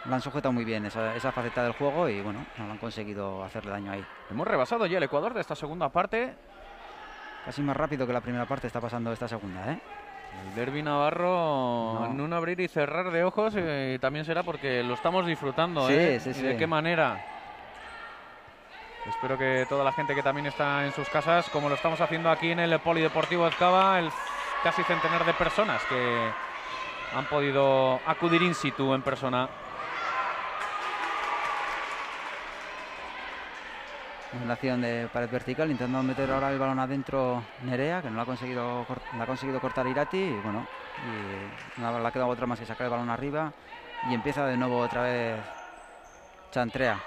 la han sujetado muy bien esa, esa, faceta del juego y bueno, no han conseguido hacerle daño ahí. Hemos rebasado ya el Ecuador de esta segunda parte. Casi más rápido que la primera parte está pasando esta segunda, ¿eh? El derby Navarro en un abrir y cerrar de ojos y también será porque lo estamos disfrutando, ¿eh? Sí, sí. ¿Y de qué manera? Espero que toda la gente que también está en sus casas, como lo estamos haciendo aquí en el Polideportivo Ezcaba, el casi centenar de personas que han podido acudir in situ en persona la acción de pared vertical, intentando meter ahora el balón adentro Nerea, que no lo ha conseguido, ha conseguido cortar Irati. Y bueno, y le ha quedado otra más que sacar el balón arriba. Y empieza de nuevo otra vez Chantrea.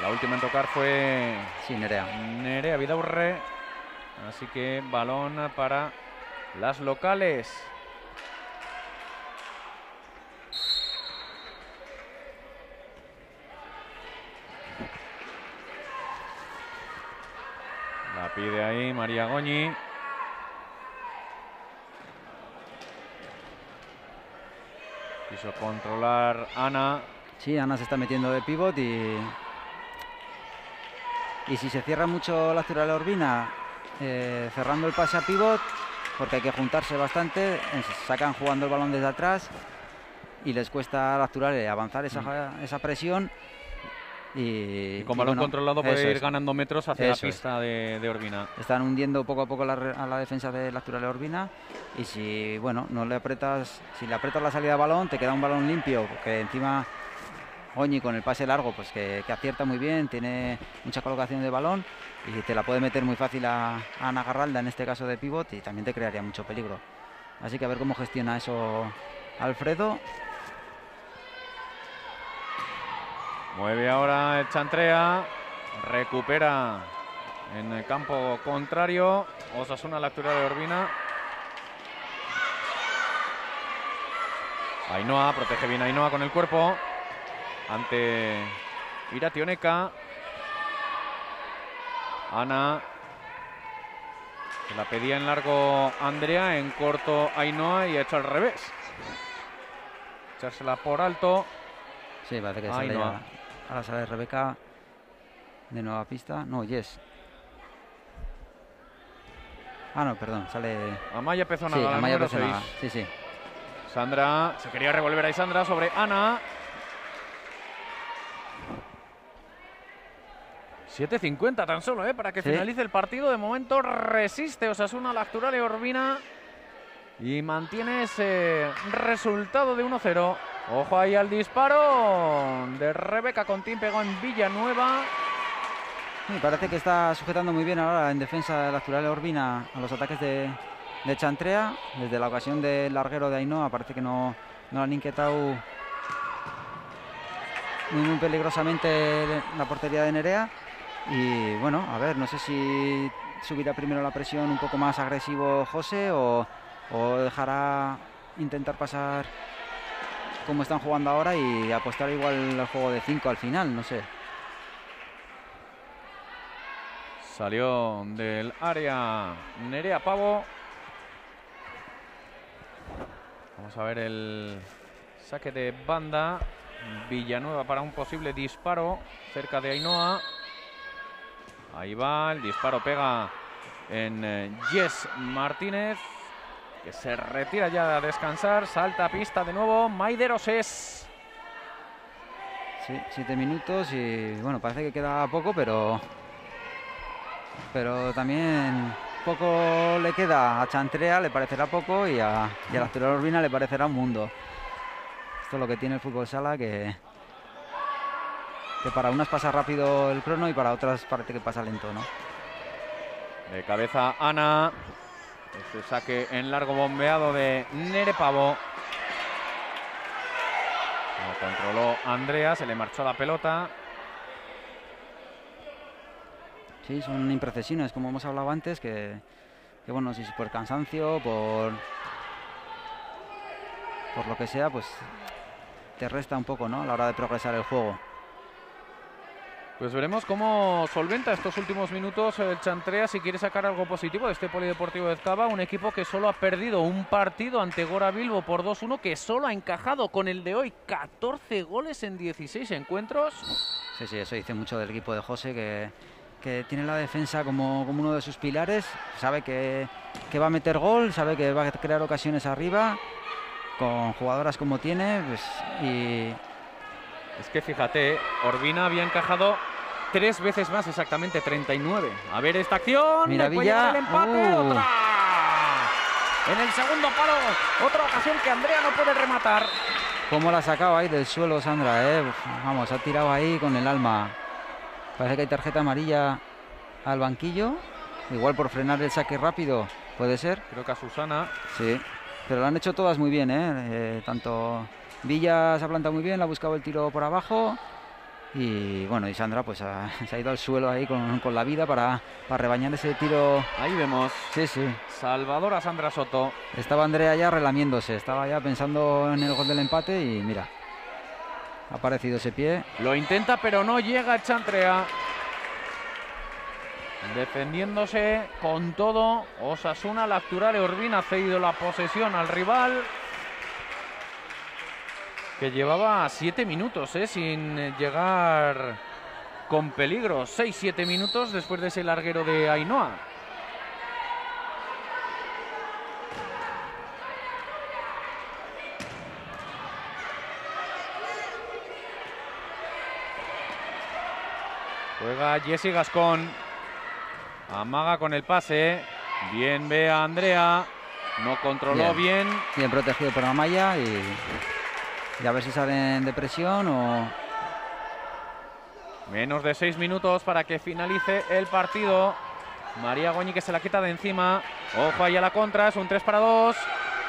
La última en tocar fue. Sí, Nerea. Nerea Vidaurre. Así que balón para las locales. pide ahí María Goñi. Quiso controlar Ana. Sí, Ana se está metiendo de pivot y. Y si se cierra mucho la ciudad de la Urbina, eh, cerrando el pase a pivot, porque hay que juntarse bastante, sacan jugando el balón desde atrás y les cuesta a la avanzar esa, mm. esa presión Y, Y con balón bueno, controlado puede ir es. ganando metros hacia la Eso pista de, de Urbina. Están hundiendo poco a poco la a la defensa de la Actual Urbina y si bueno no le apretas, si le apretas la salida de balón, te queda un balón limpio, porque encima Oñi con el pase largo, pues que, acierta muy bien, tiene mucha colocación de balón y te la puede meter muy fácil a, a Ana en este caso de pivot, y también te crearía mucho peligro. Así que a ver cómo gestiona eso Alfredo. Mueve ahora el Chantrea. Recupera en el campo contrario. Osasuna la altura de Urbina. Ainhoa, protege bien Ainhoa con el cuerpo. Ante Irationeca. Ana. la pedía en largo Andrea, en corto Ainhoa y ha hecho al revés. Echársela por alto. Sí, parece que sale ya. Ahora sale Rebeca de nueva pista. No, Yes. Ah, no, perdón, sale. Amaya Pezona, sí, la Amaya Pezonaga. Sí, sí. Sandra, se quería revolver ahí Sandra sobre Ana. 7.50 tan solo, ¿eh? Para que Sí. finalice el partido. De momento resiste Osasuna la actual de Orbina. Y mantiene ese resultado de 1-0. Ojo ahí al disparo de Rebeca Contín pegó en Villanueva. Sí, parece que está sujetando muy bien ahora en defensa de la actual Urbina a los ataques de, de Chantrea. Desde la ocasión del larguero de Ainhoa parece que no, no han inquietado muy, muy peligrosamente la portería de Nerea. Y bueno, a ver, no sé si subirá primero la presión un poco más agresivo José o, o dejará intentar pasar como están jugando ahora y apostar igual al juego de 5 al final, no sé. Salió del área Nerea Pavo. Vamos a ver el saque de banda. Villanueva para un posible disparo cerca de Ainhoa. Ahí va, el disparo pega en eh, Jess Martínez, que se retira ya a descansar. Salta a pista de nuevo. Maideros es. Sí, siete minutos y bueno, parece que queda poco, pero pero también poco le queda a Chantrea, le parecerá poco y a, y a la Urbina le parecerá un mundo. Esto es lo que tiene el fútbol sala que que para unas pasa rápido el crono y para otras parece que pasa lento, ¿no? De cabeza Ana. Este saque en largo bombeado de Nere Pavo. Lo controló Andrea, se le marchó la pelota. Sí, son imprecisiones, como hemos hablado antes, que, que bueno, si es por cansancio, por por lo que sea, pues te resta un poco, ¿no? A la hora de progresar el juego. Pues veremos cómo solventa estos últimos minutos el Chantrea si quiere sacar algo positivo de este Polideportivo de Ezcaba, un equipo que solo ha perdido un partido ante Gora Bilbo por 2-1, que solo ha encajado con el de hoy 14 goles en 16 encuentros. Sí, sí, eso dice mucho del equipo de José, que, que tiene la defensa como, como uno de sus pilares, sabe que, que va a meter gol, sabe que va a crear ocasiones arriba, con jugadoras como tiene, pues, y Es que fíjate, Orbina había encajado tres veces más, exactamente 39. A ver esta acción. Mira, Villa. llegar el empate. Uh. Otra. En el segundo palo, otra ocasión que Andrea no puede rematar. cómo la ha sacado ahí del suelo Sandra, ¿eh? Vamos, ha tirado ahí con el alma. Parece que hay tarjeta amarilla al banquillo, igual por frenar el saque rápido, puede ser. Creo que a Susana. Sí, pero lo han hecho todas muy bien, ¿eh? Eh, tanto Villa se ha plantado muy bien, le ha buscado el tiro por abajo y bueno, y Sandra pues ha- se ha ido al suelo ahí con, con la vida para, para rebañar ese tiro. Ahí vemos. Sí, sí. Salvador a Sandra Soto. Estaba Andrea ya relamiéndose, estaba ya pensando en el gol del empate y mira, ha aparecido ese pie. Lo intenta, pero no llega Chantrea. Defendiéndose con todo, Osasuna, la actual Urbina ha cedido la posesión al rival. Que llevaba siete minutos, ¿eh? sin llegar con peligro. 6-7 minutos después de ese larguero de Ainhoa. Juega Jesse Gascón. Amaga con el pase. Bien ve a Andrea. No controló bien. Bien, protegido por la malla y, y a ver si salen de presión o... Menos de seis minutos para que finalice el partido. María Goñi que se la quita de encima. Ojo ahí a la contra, es un 3 para 2.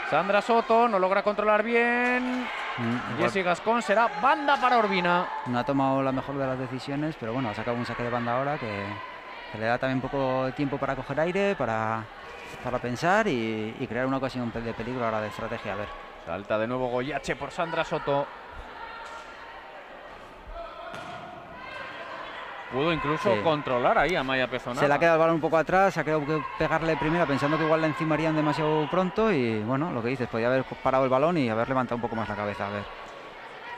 Sandra Soto no logra controlar bien. Mm, Jesse Gascón será banda para Urbina. No ha tomado la mejor de las decisiones, pero bueno, ha sacado un saque de banda ahora que, que le da también un poco tiempo para coger aire, para, para pensar y, y crear una ocasión de peligro ahora de estrategia. A ver. Salta de nuevo Goyache por Sandra Soto. Pudo incluso Sí. controlar ahí a Maya Pezonada. Se le ha quedado el balón un poco atrás, ha quedado que pegarle primero pensando que igual la encimarían demasiado pronto y bueno, lo que dices, podía haber parado el balón y haber levantado un poco más la cabeza. A ver.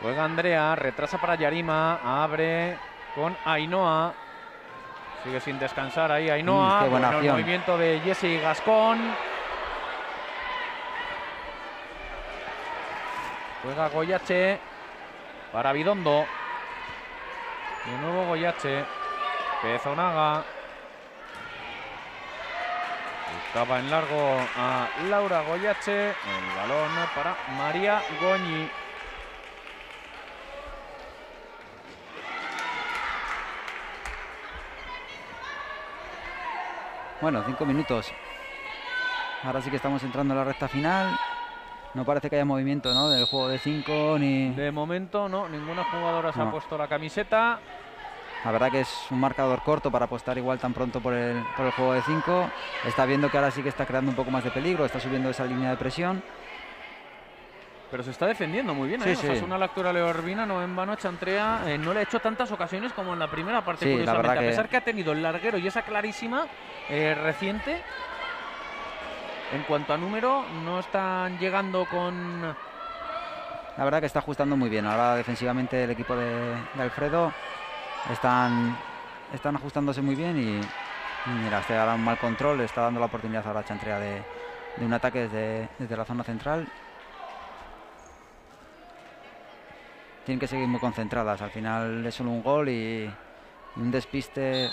Juega Andrea, retrasa para Yarima, abre con Ainhoa. Sigue sin descansar ahí Ainhoa. Mm, qué buena Bueno, el movimiento de Jesse Gascón. Juega Goyache para Bidondo. De nuevo Goyache. Pezonaga. Buscaba en largo a Laura Goyache. El balón para María Goñi. Bueno, cinco minutos. Ahora sí que estamos entrando en la recta final. No parece que haya movimiento ¿no? del juego de cinco ni... De momento no, ninguna jugadora se ha puesto la camiseta. La verdad que es un marcador corto para apostar igual tan pronto por el, por el juego de 5. Está viendo que ahora sí que está creando un poco más de peligro, está subiendo esa línea de presión. Pero se está defendiendo muy bien. Sí, ¿eh? sí. Osasuna Lactura Leorbina, no en vano Chantrea eh, no le ha hecho tantas ocasiones como en la primera parte, Sí, curiosamente. A que- pesar que ha tenido el larguero y esa clarísima eh, reciente. En cuanto a número, no están llegando con. La verdad que está ajustando muy bien. Ahora defensivamente el equipo de, Alfredo están, están ajustándose muy bien y, mira, este ahora un mal control, está dando la oportunidad ahora a Chantrea de, de un ataque desde, desde la zona central. Tienen que seguir muy concentradas. Al final es solo un gol y un despiste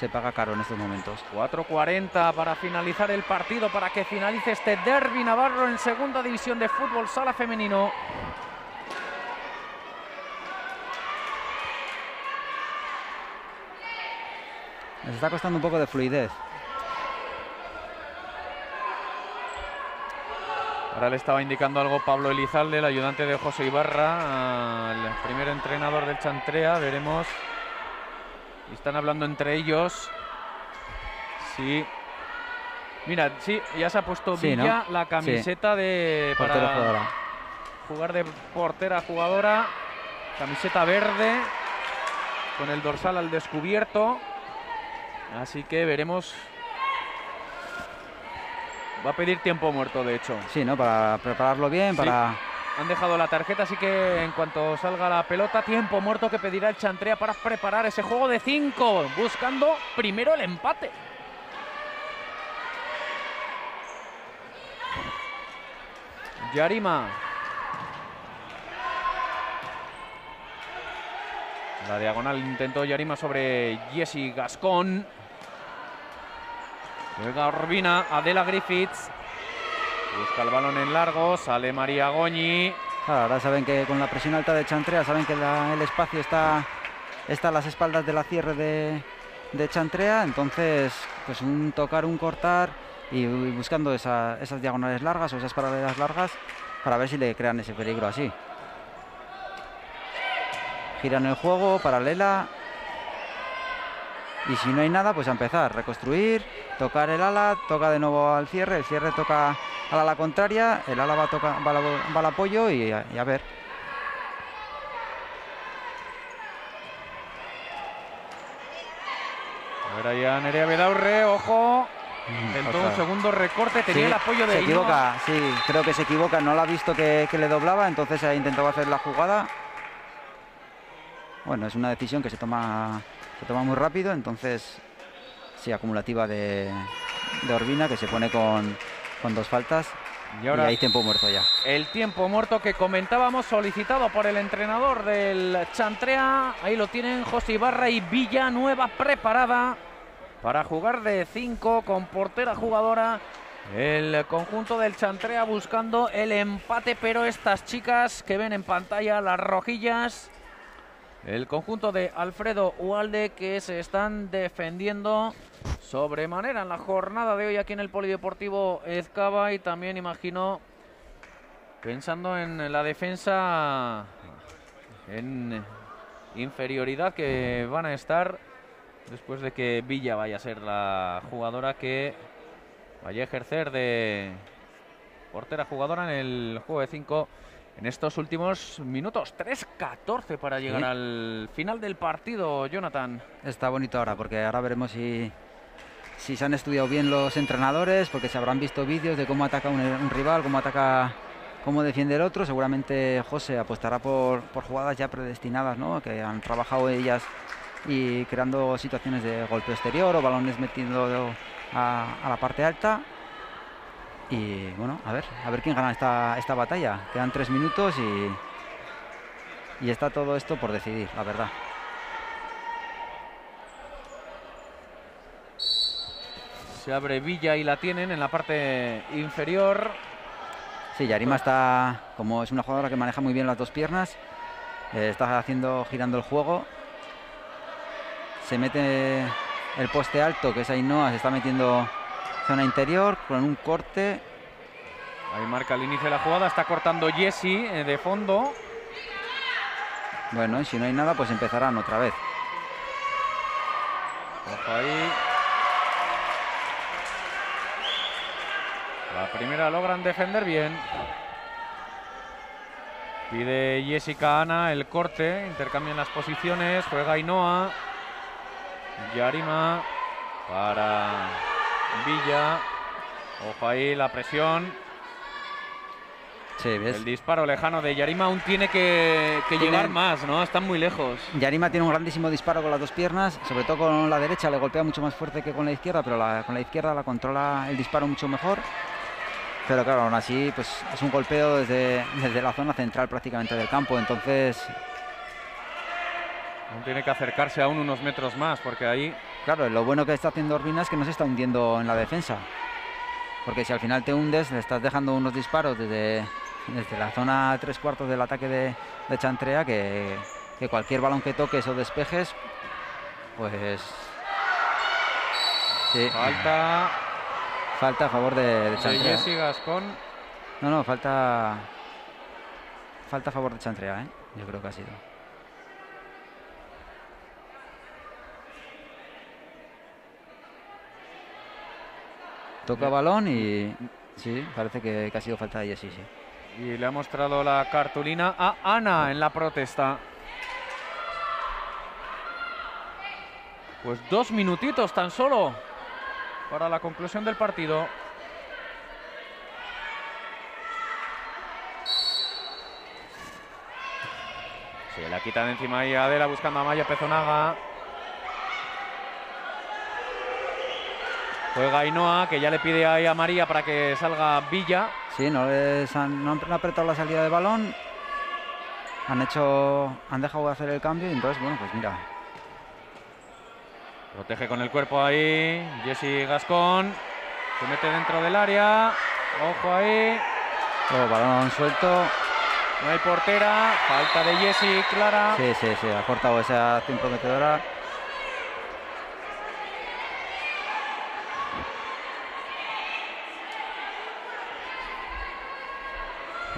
se paga caro en estos momentos. 4.40 para finalizar el partido, para que finalice este derby navarro en segunda división de fútbol sala femenino. Les está costando un poco de fluidez. Ahora le estaba indicando algo Pablo Elizalde, el ayudante de José Ibarra, al primer entrenador del Chantrea. Veremos. Están hablando entre ellos. Sí. Mira, sí, ya se ha puesto Sí, ¿no? Villa la camiseta de Portero para jugadora. jugar de portera jugadora. Camiseta verde con el dorsal al descubierto. Así que veremos. Va a pedir tiempo muerto, de hecho. Sí, ¿no? Para prepararlo bien, Sí. para... Han dejado la tarjeta, así que en cuanto salga la pelota, tiempo muerto que pedirá el Chantrea para preparar ese juego de 5, buscando primero el empate. Yarima. La diagonal intentó Yarima sobre Jesse Gascón. Juega Orbina, Adela Griffiths. Busca el balón en largo, sale María Goñi. Ahora saben que con la presión alta de Chantrea, saben que el espacio está, está a las espaldas de la cierre de, de Chantrea, entonces pues un tocar, un cortar y, y buscando esa- esas diagonales largas o esas paralelas largas para ver si le crean ese peligro así. Giran el juego, paralela. Y si no hay nada, pues a empezar, reconstruir, tocar el ala, toca de nuevo al cierre, el cierre toca al ala contraria, el ala va, a toca- va, al- va al apoyo y a, y a ver. A ver ahí a Nerea Bedaurre, ojo. Intentó un Otra. segundo recorte, tenía Sí, el apoyo de Se equivoca, sí, creo que se equivoca, no la ha visto que, que le doblaba, entonces ha intentado hacer la jugada. Bueno, es una decisión que se toma, se toma muy rápido, entonces sí, acumulativa de, de Orbina, que se pone con, con dos faltas. Y ahora hay tiempo muerto ya. El tiempo muerto que comentábamos, solicitado por el entrenador del Chantrea. Ahí lo tienen José Ibarra y Villanueva preparada para jugar de 5 con portera jugadora. El conjunto del Chantrea buscando el empate, pero estas chicas que ven en pantalla, las rojillas, el conjunto de Alfredo Ualde que se están defendiendo sobremanera en la jornada de hoy aquí en el Polideportivo Ezcaba y también imagino pensando en la defensa en inferioridad que van a estar después de que Villa vaya a ser la jugadora que vaya a ejercer de portera jugadora en el juego de 5 en estos últimos minutos. 3-14 para llegar al final del partido, Jonathan. Está bonito ahora porque ahora veremos si, si se han estudiado bien los entrenadores, porque se habrán visto vídeos de cómo ataca un, rival, cómo ataca cómo defiende el otro. Seguramente José apostará por, por jugadas ya predestinadas, ¿no? que han trabajado ellas y creando situaciones de golpe exterior o balones metiendo a, la parte alta. Y bueno, a ver, a ver quién gana esta, esta batalla. Quedan tres minutos y, y está todo esto por decidir, la verdad. Se abre Villa y la tienen en la parte inferior. Sí, Yarima está, como es una jugadora que maneja muy bien las dos piernas, eh, está haciendo, girando el juego se mete el poste alto, que es Ainhoa, se está metiendo zona interior con un corte. Ahí marca el inicio de la jugada, está cortando Jesse eh, de fondo. Bueno, y si no hay nada, pues empezarán otra vez. Ojo ahí. La primera logran defender bien. Pide Jessica Ana el corte, intercambian las posiciones, juega Ainhoa. Yarima para Villa. Ojo ahí la presión. El disparo lejano de Yarima aún tiene que, llegar más, ¿no? Están muy lejos. Yarima tiene un grandísimo disparo con las dos piernas, sobre todo con la derecha, le golpea mucho más fuerte que con la izquierda, pero con la izquierda la controla el disparo mucho mejor. Pero claro, aún así pues es un golpeo desde, desde la zona central prácticamente del campo, entonces tiene que acercarse aún unos metros más, porque ahí... Claro, lo bueno que está haciendo Orbina es que no se está hundiendo en la defensa. Porque si al final te hundes, le estás dejando unos disparos desde, desde la zona tres cuartos del ataque de, Chantrea, que, cualquier balón que toques o despejes, pues... Sí. Falta... Falta a favor de, de Chantrea. No, no, falta... Falta a favor de Chantrea, ¿eh? Yo creo que ha sido. Toca balón y sí, parece que, ha sido falta de Jessy, sí. Y le ha mostrado la cartulina a Ana en la protesta. Pues dos minutitos tan solo para la conclusión del partido. Se la quita de encima ahí Adela buscando a Maya Pezonaga. Juega Ainhoa, que ya le pide ahí a María para que salga Villa. Sí, no, les han, no han apretado la salida de balón. Han hecho. Han dejado de hacer el cambio y entonces, bueno, pues mira. Protege con el cuerpo ahí. Jesse Gascón. Se mete dentro del área. Ojo ahí. Oh, balón suelto. No hay portera. Falta de Jesse, clara. Sí, sí, sí. Ha cortado esa acción prometedora.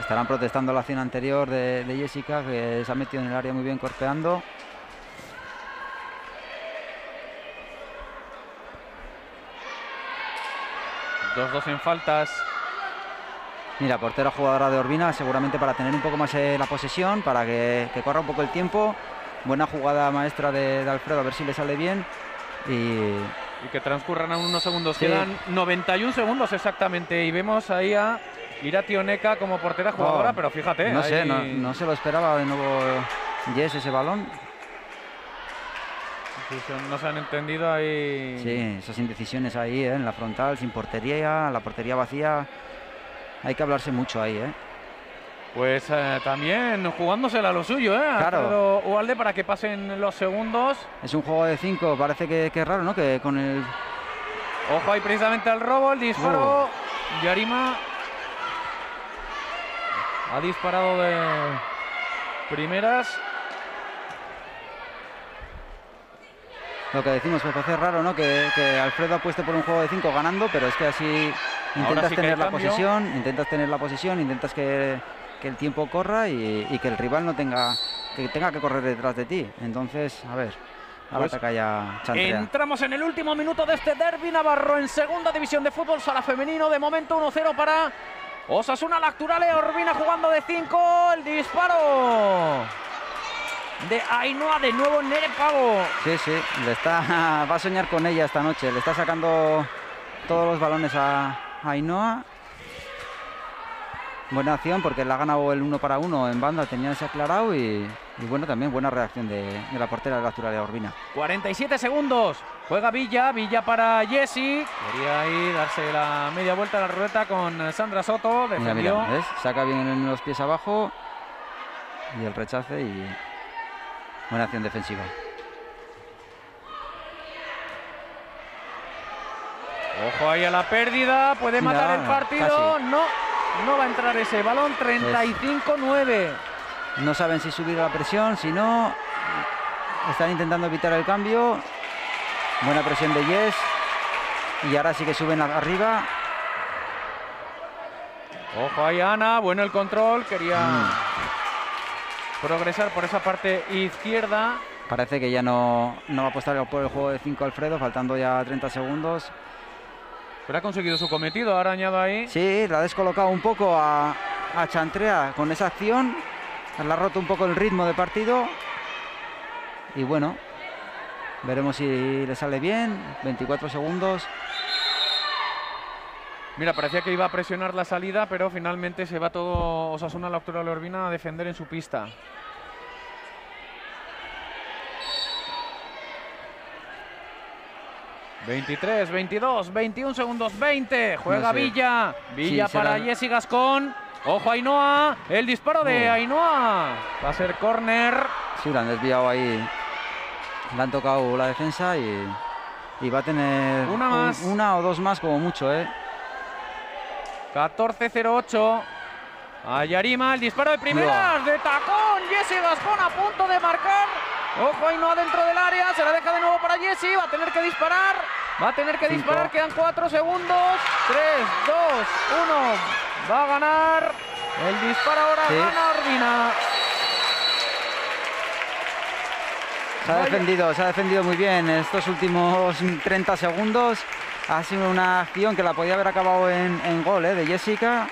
Estarán protestando la acción anterior de, Jessica, que se ha metido en el área muy bien corpeando. Dos, dos en faltas. Mira, portera jugadora de Orbina, seguramente para tener un poco más eh, la posesión, para que, corra un poco el tiempo. Buena jugada maestra de, Alfredo, a ver si le sale bien. Y, que transcurran aún unos segundos. Quedan 91 segundos exactamente. Y vemos ahí a Irati Oneca como portera jugadora, pero fíjate. No sé, no, se lo esperaba de nuevo Jess ese balón. no se han entendido ahí. Sí, esas indecisiones ahí ¿eh? en la frontal, sin portería, la portería vacía. hay que hablarse mucho ahí, ¿eh? Pues eh, también jugándosela lo suyo, ¿eh? Claro. Ugalde para que pasen los segundos. Es un juego de cinco, parece que, que es raro, ¿no? Que con el... Ojo ahí precisamente al robo, el disparo. Yarima ha disparado de primeras. Lo que decimos, me parece raro, ¿no? Que, que Alfredo apueste por un juego de cinco ganando, pero es que así intentas sí tener la cambio. posesión, intentas tener la posesión, intentas que, que el tiempo corra y, y que el rival no tenga que tenga que correr detrás de ti. Entonces, a ver, ahora Pues ataca ya Chantrea. Entramos en el último minuto de este derby navarro en segunda división de fútbol sala femenino. De momento 1-0 para Osasuna Lacturale. Orbina jugando de 5. El disparo de Ainhoa de nuevo Nere Pago. Sí, sí, le está, va a soñar con ella esta noche. Le está sacando todos los balones a, Ainhoa. Buena acción porque le ha ganado el uno para uno en banda, tenía ese aclarado y, y bueno, también buena reacción de, de la portera de la Actual de Urbina. 47 segundos. Juega Villa, Villa para Jesse. Quería ahí darse la media vuelta a la ruleta con Sandra Soto. Defendió. mira, ¿ves? Saca bien los pies abajo y el rechace y buena acción defensiva. Ojo ahí a la pérdida. Puede matar el partido. casi. No, no va a entrar ese balón. 35-9. No saben si subir la presión, si no. Están intentando evitar el cambio. Buena presión de Yes. Y ahora sí que suben arriba. Ojo ahí Ana. Bueno el control. Quería Mm. progresar por esa parte izquierda. Parece que ya no, no va a apostar por el juego de 5 Alfredo, faltando ya 30 segundos. Pero ha conseguido su cometido. Ha arañado ahí. Sí, la ha descolocado un poco a, a Chantrea con esa acción. Le ha roto un poco el ritmo de partido. Y bueno, veremos si le sale bien. 24 segundos. Mira, parecía que iba a presionar la salida, pero finalmente se va todo Osasuna la Octura Urbina a defender en su pista. ...23, 22, 21 segundos, 20... ...juega No sé. Villa... ...Villa Sí, para será- Jessy Gascón... ...ojo Ainhoa... ...el disparo de. Ainhoa... ...va a ser córner... Sí, la han desviado ahí. Le han tocado la defensa y, y va a tener Una un- más. una o dos más como mucho, ¿eh? 14-08. A Yarima, el disparo de primeras de tacón. Jesse Gascón a punto de marcar. Ojo, ahí no dentro del área. Se la deja de nuevo para Jesse. Va a tener que disparar. Va a tener que Cinco. disparar. Quedan 4 segundos. 3, 2, 1. Va a ganar. El disparo ahora Sí. gana Urbina. Se ha defendido, se ha defendido muy bien estos últimos 30 segundos. Ha sido una acción que la podía haber acabado en, en gol ¿eh? de Jessica,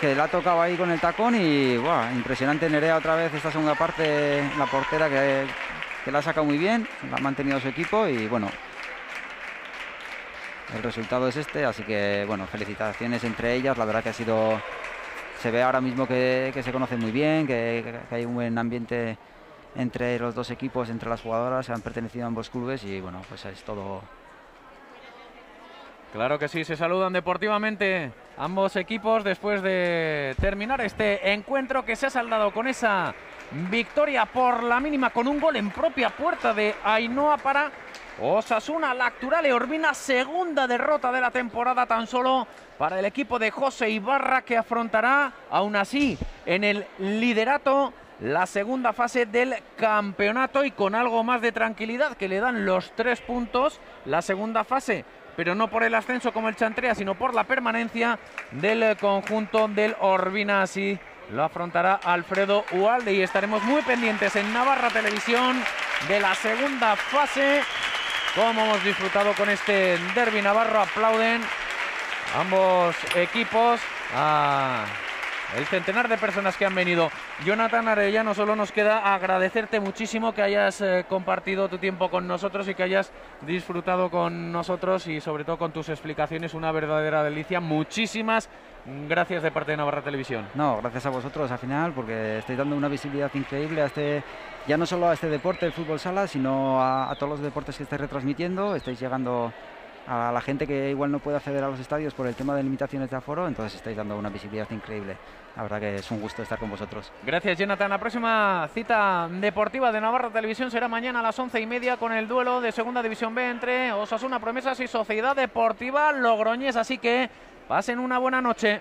que la ha tocado ahí con el tacón y ¡buah! impresionante Nerea otra vez esta segunda parte, la portera que, que la ha sacado muy bien, la ha mantenido su equipo y bueno, el resultado es este, así que bueno, felicitaciones entre ellas, la verdad que ha sido, se ve ahora mismo que, que se conocen muy bien, que, que hay un buen ambiente entre los dos equipos, entre las jugadoras, han pertenecido a ambos clubes y bueno, pues es todo. Claro que sí, se saludan deportivamente ambos equipos después de terminar este encuentro que se ha saldado con esa victoria por la mínima con un gol en propia puerta de Ainhoa para Osasuna Lacturale Orbina, segunda derrota de la temporada tan solo para el equipo de José Ibarra que afrontará aún así en el liderato la segunda fase del campeonato y con algo más de tranquilidad que le dan los tres puntos la segunda fase pero no por el ascenso como el Chantrea, sino por la permanencia del conjunto del Orbina. Así lo afrontará Alfredo Ualde y estaremos muy pendientes en Navarra Televisión de la segunda fase. Como hemos disfrutado con este derby navarro, aplauden ambos equipos a el centenar de personas que han venido. Jonathan Arellano, solo nos queda agradecerte muchísimo que hayas eh, compartido tu tiempo con nosotros y que hayas disfrutado con nosotros y sobre todo con tus explicaciones, una verdadera delicia. Muchísimas gracias de parte de Navarra Televisión. No, gracias a vosotros al final, porque estáis dando una visibilidad increíble a este, ya no solo a este deporte, el fútbol sala, sino a, a todos los deportes que estáis retransmitiendo. Estáis llegando a la gente que igual no puede acceder a los estadios por el tema de limitaciones de aforo, entonces estáis dando una visibilidad increíble. La verdad que es un gusto estar con vosotros. Gracias, Jonathan. La próxima cita deportiva de Navarra Televisión será mañana a las once y media con el duelo de Segunda División B entre Osasuna Promesas y Sociedad Deportiva Logroñés. Así que pasen una buena noche.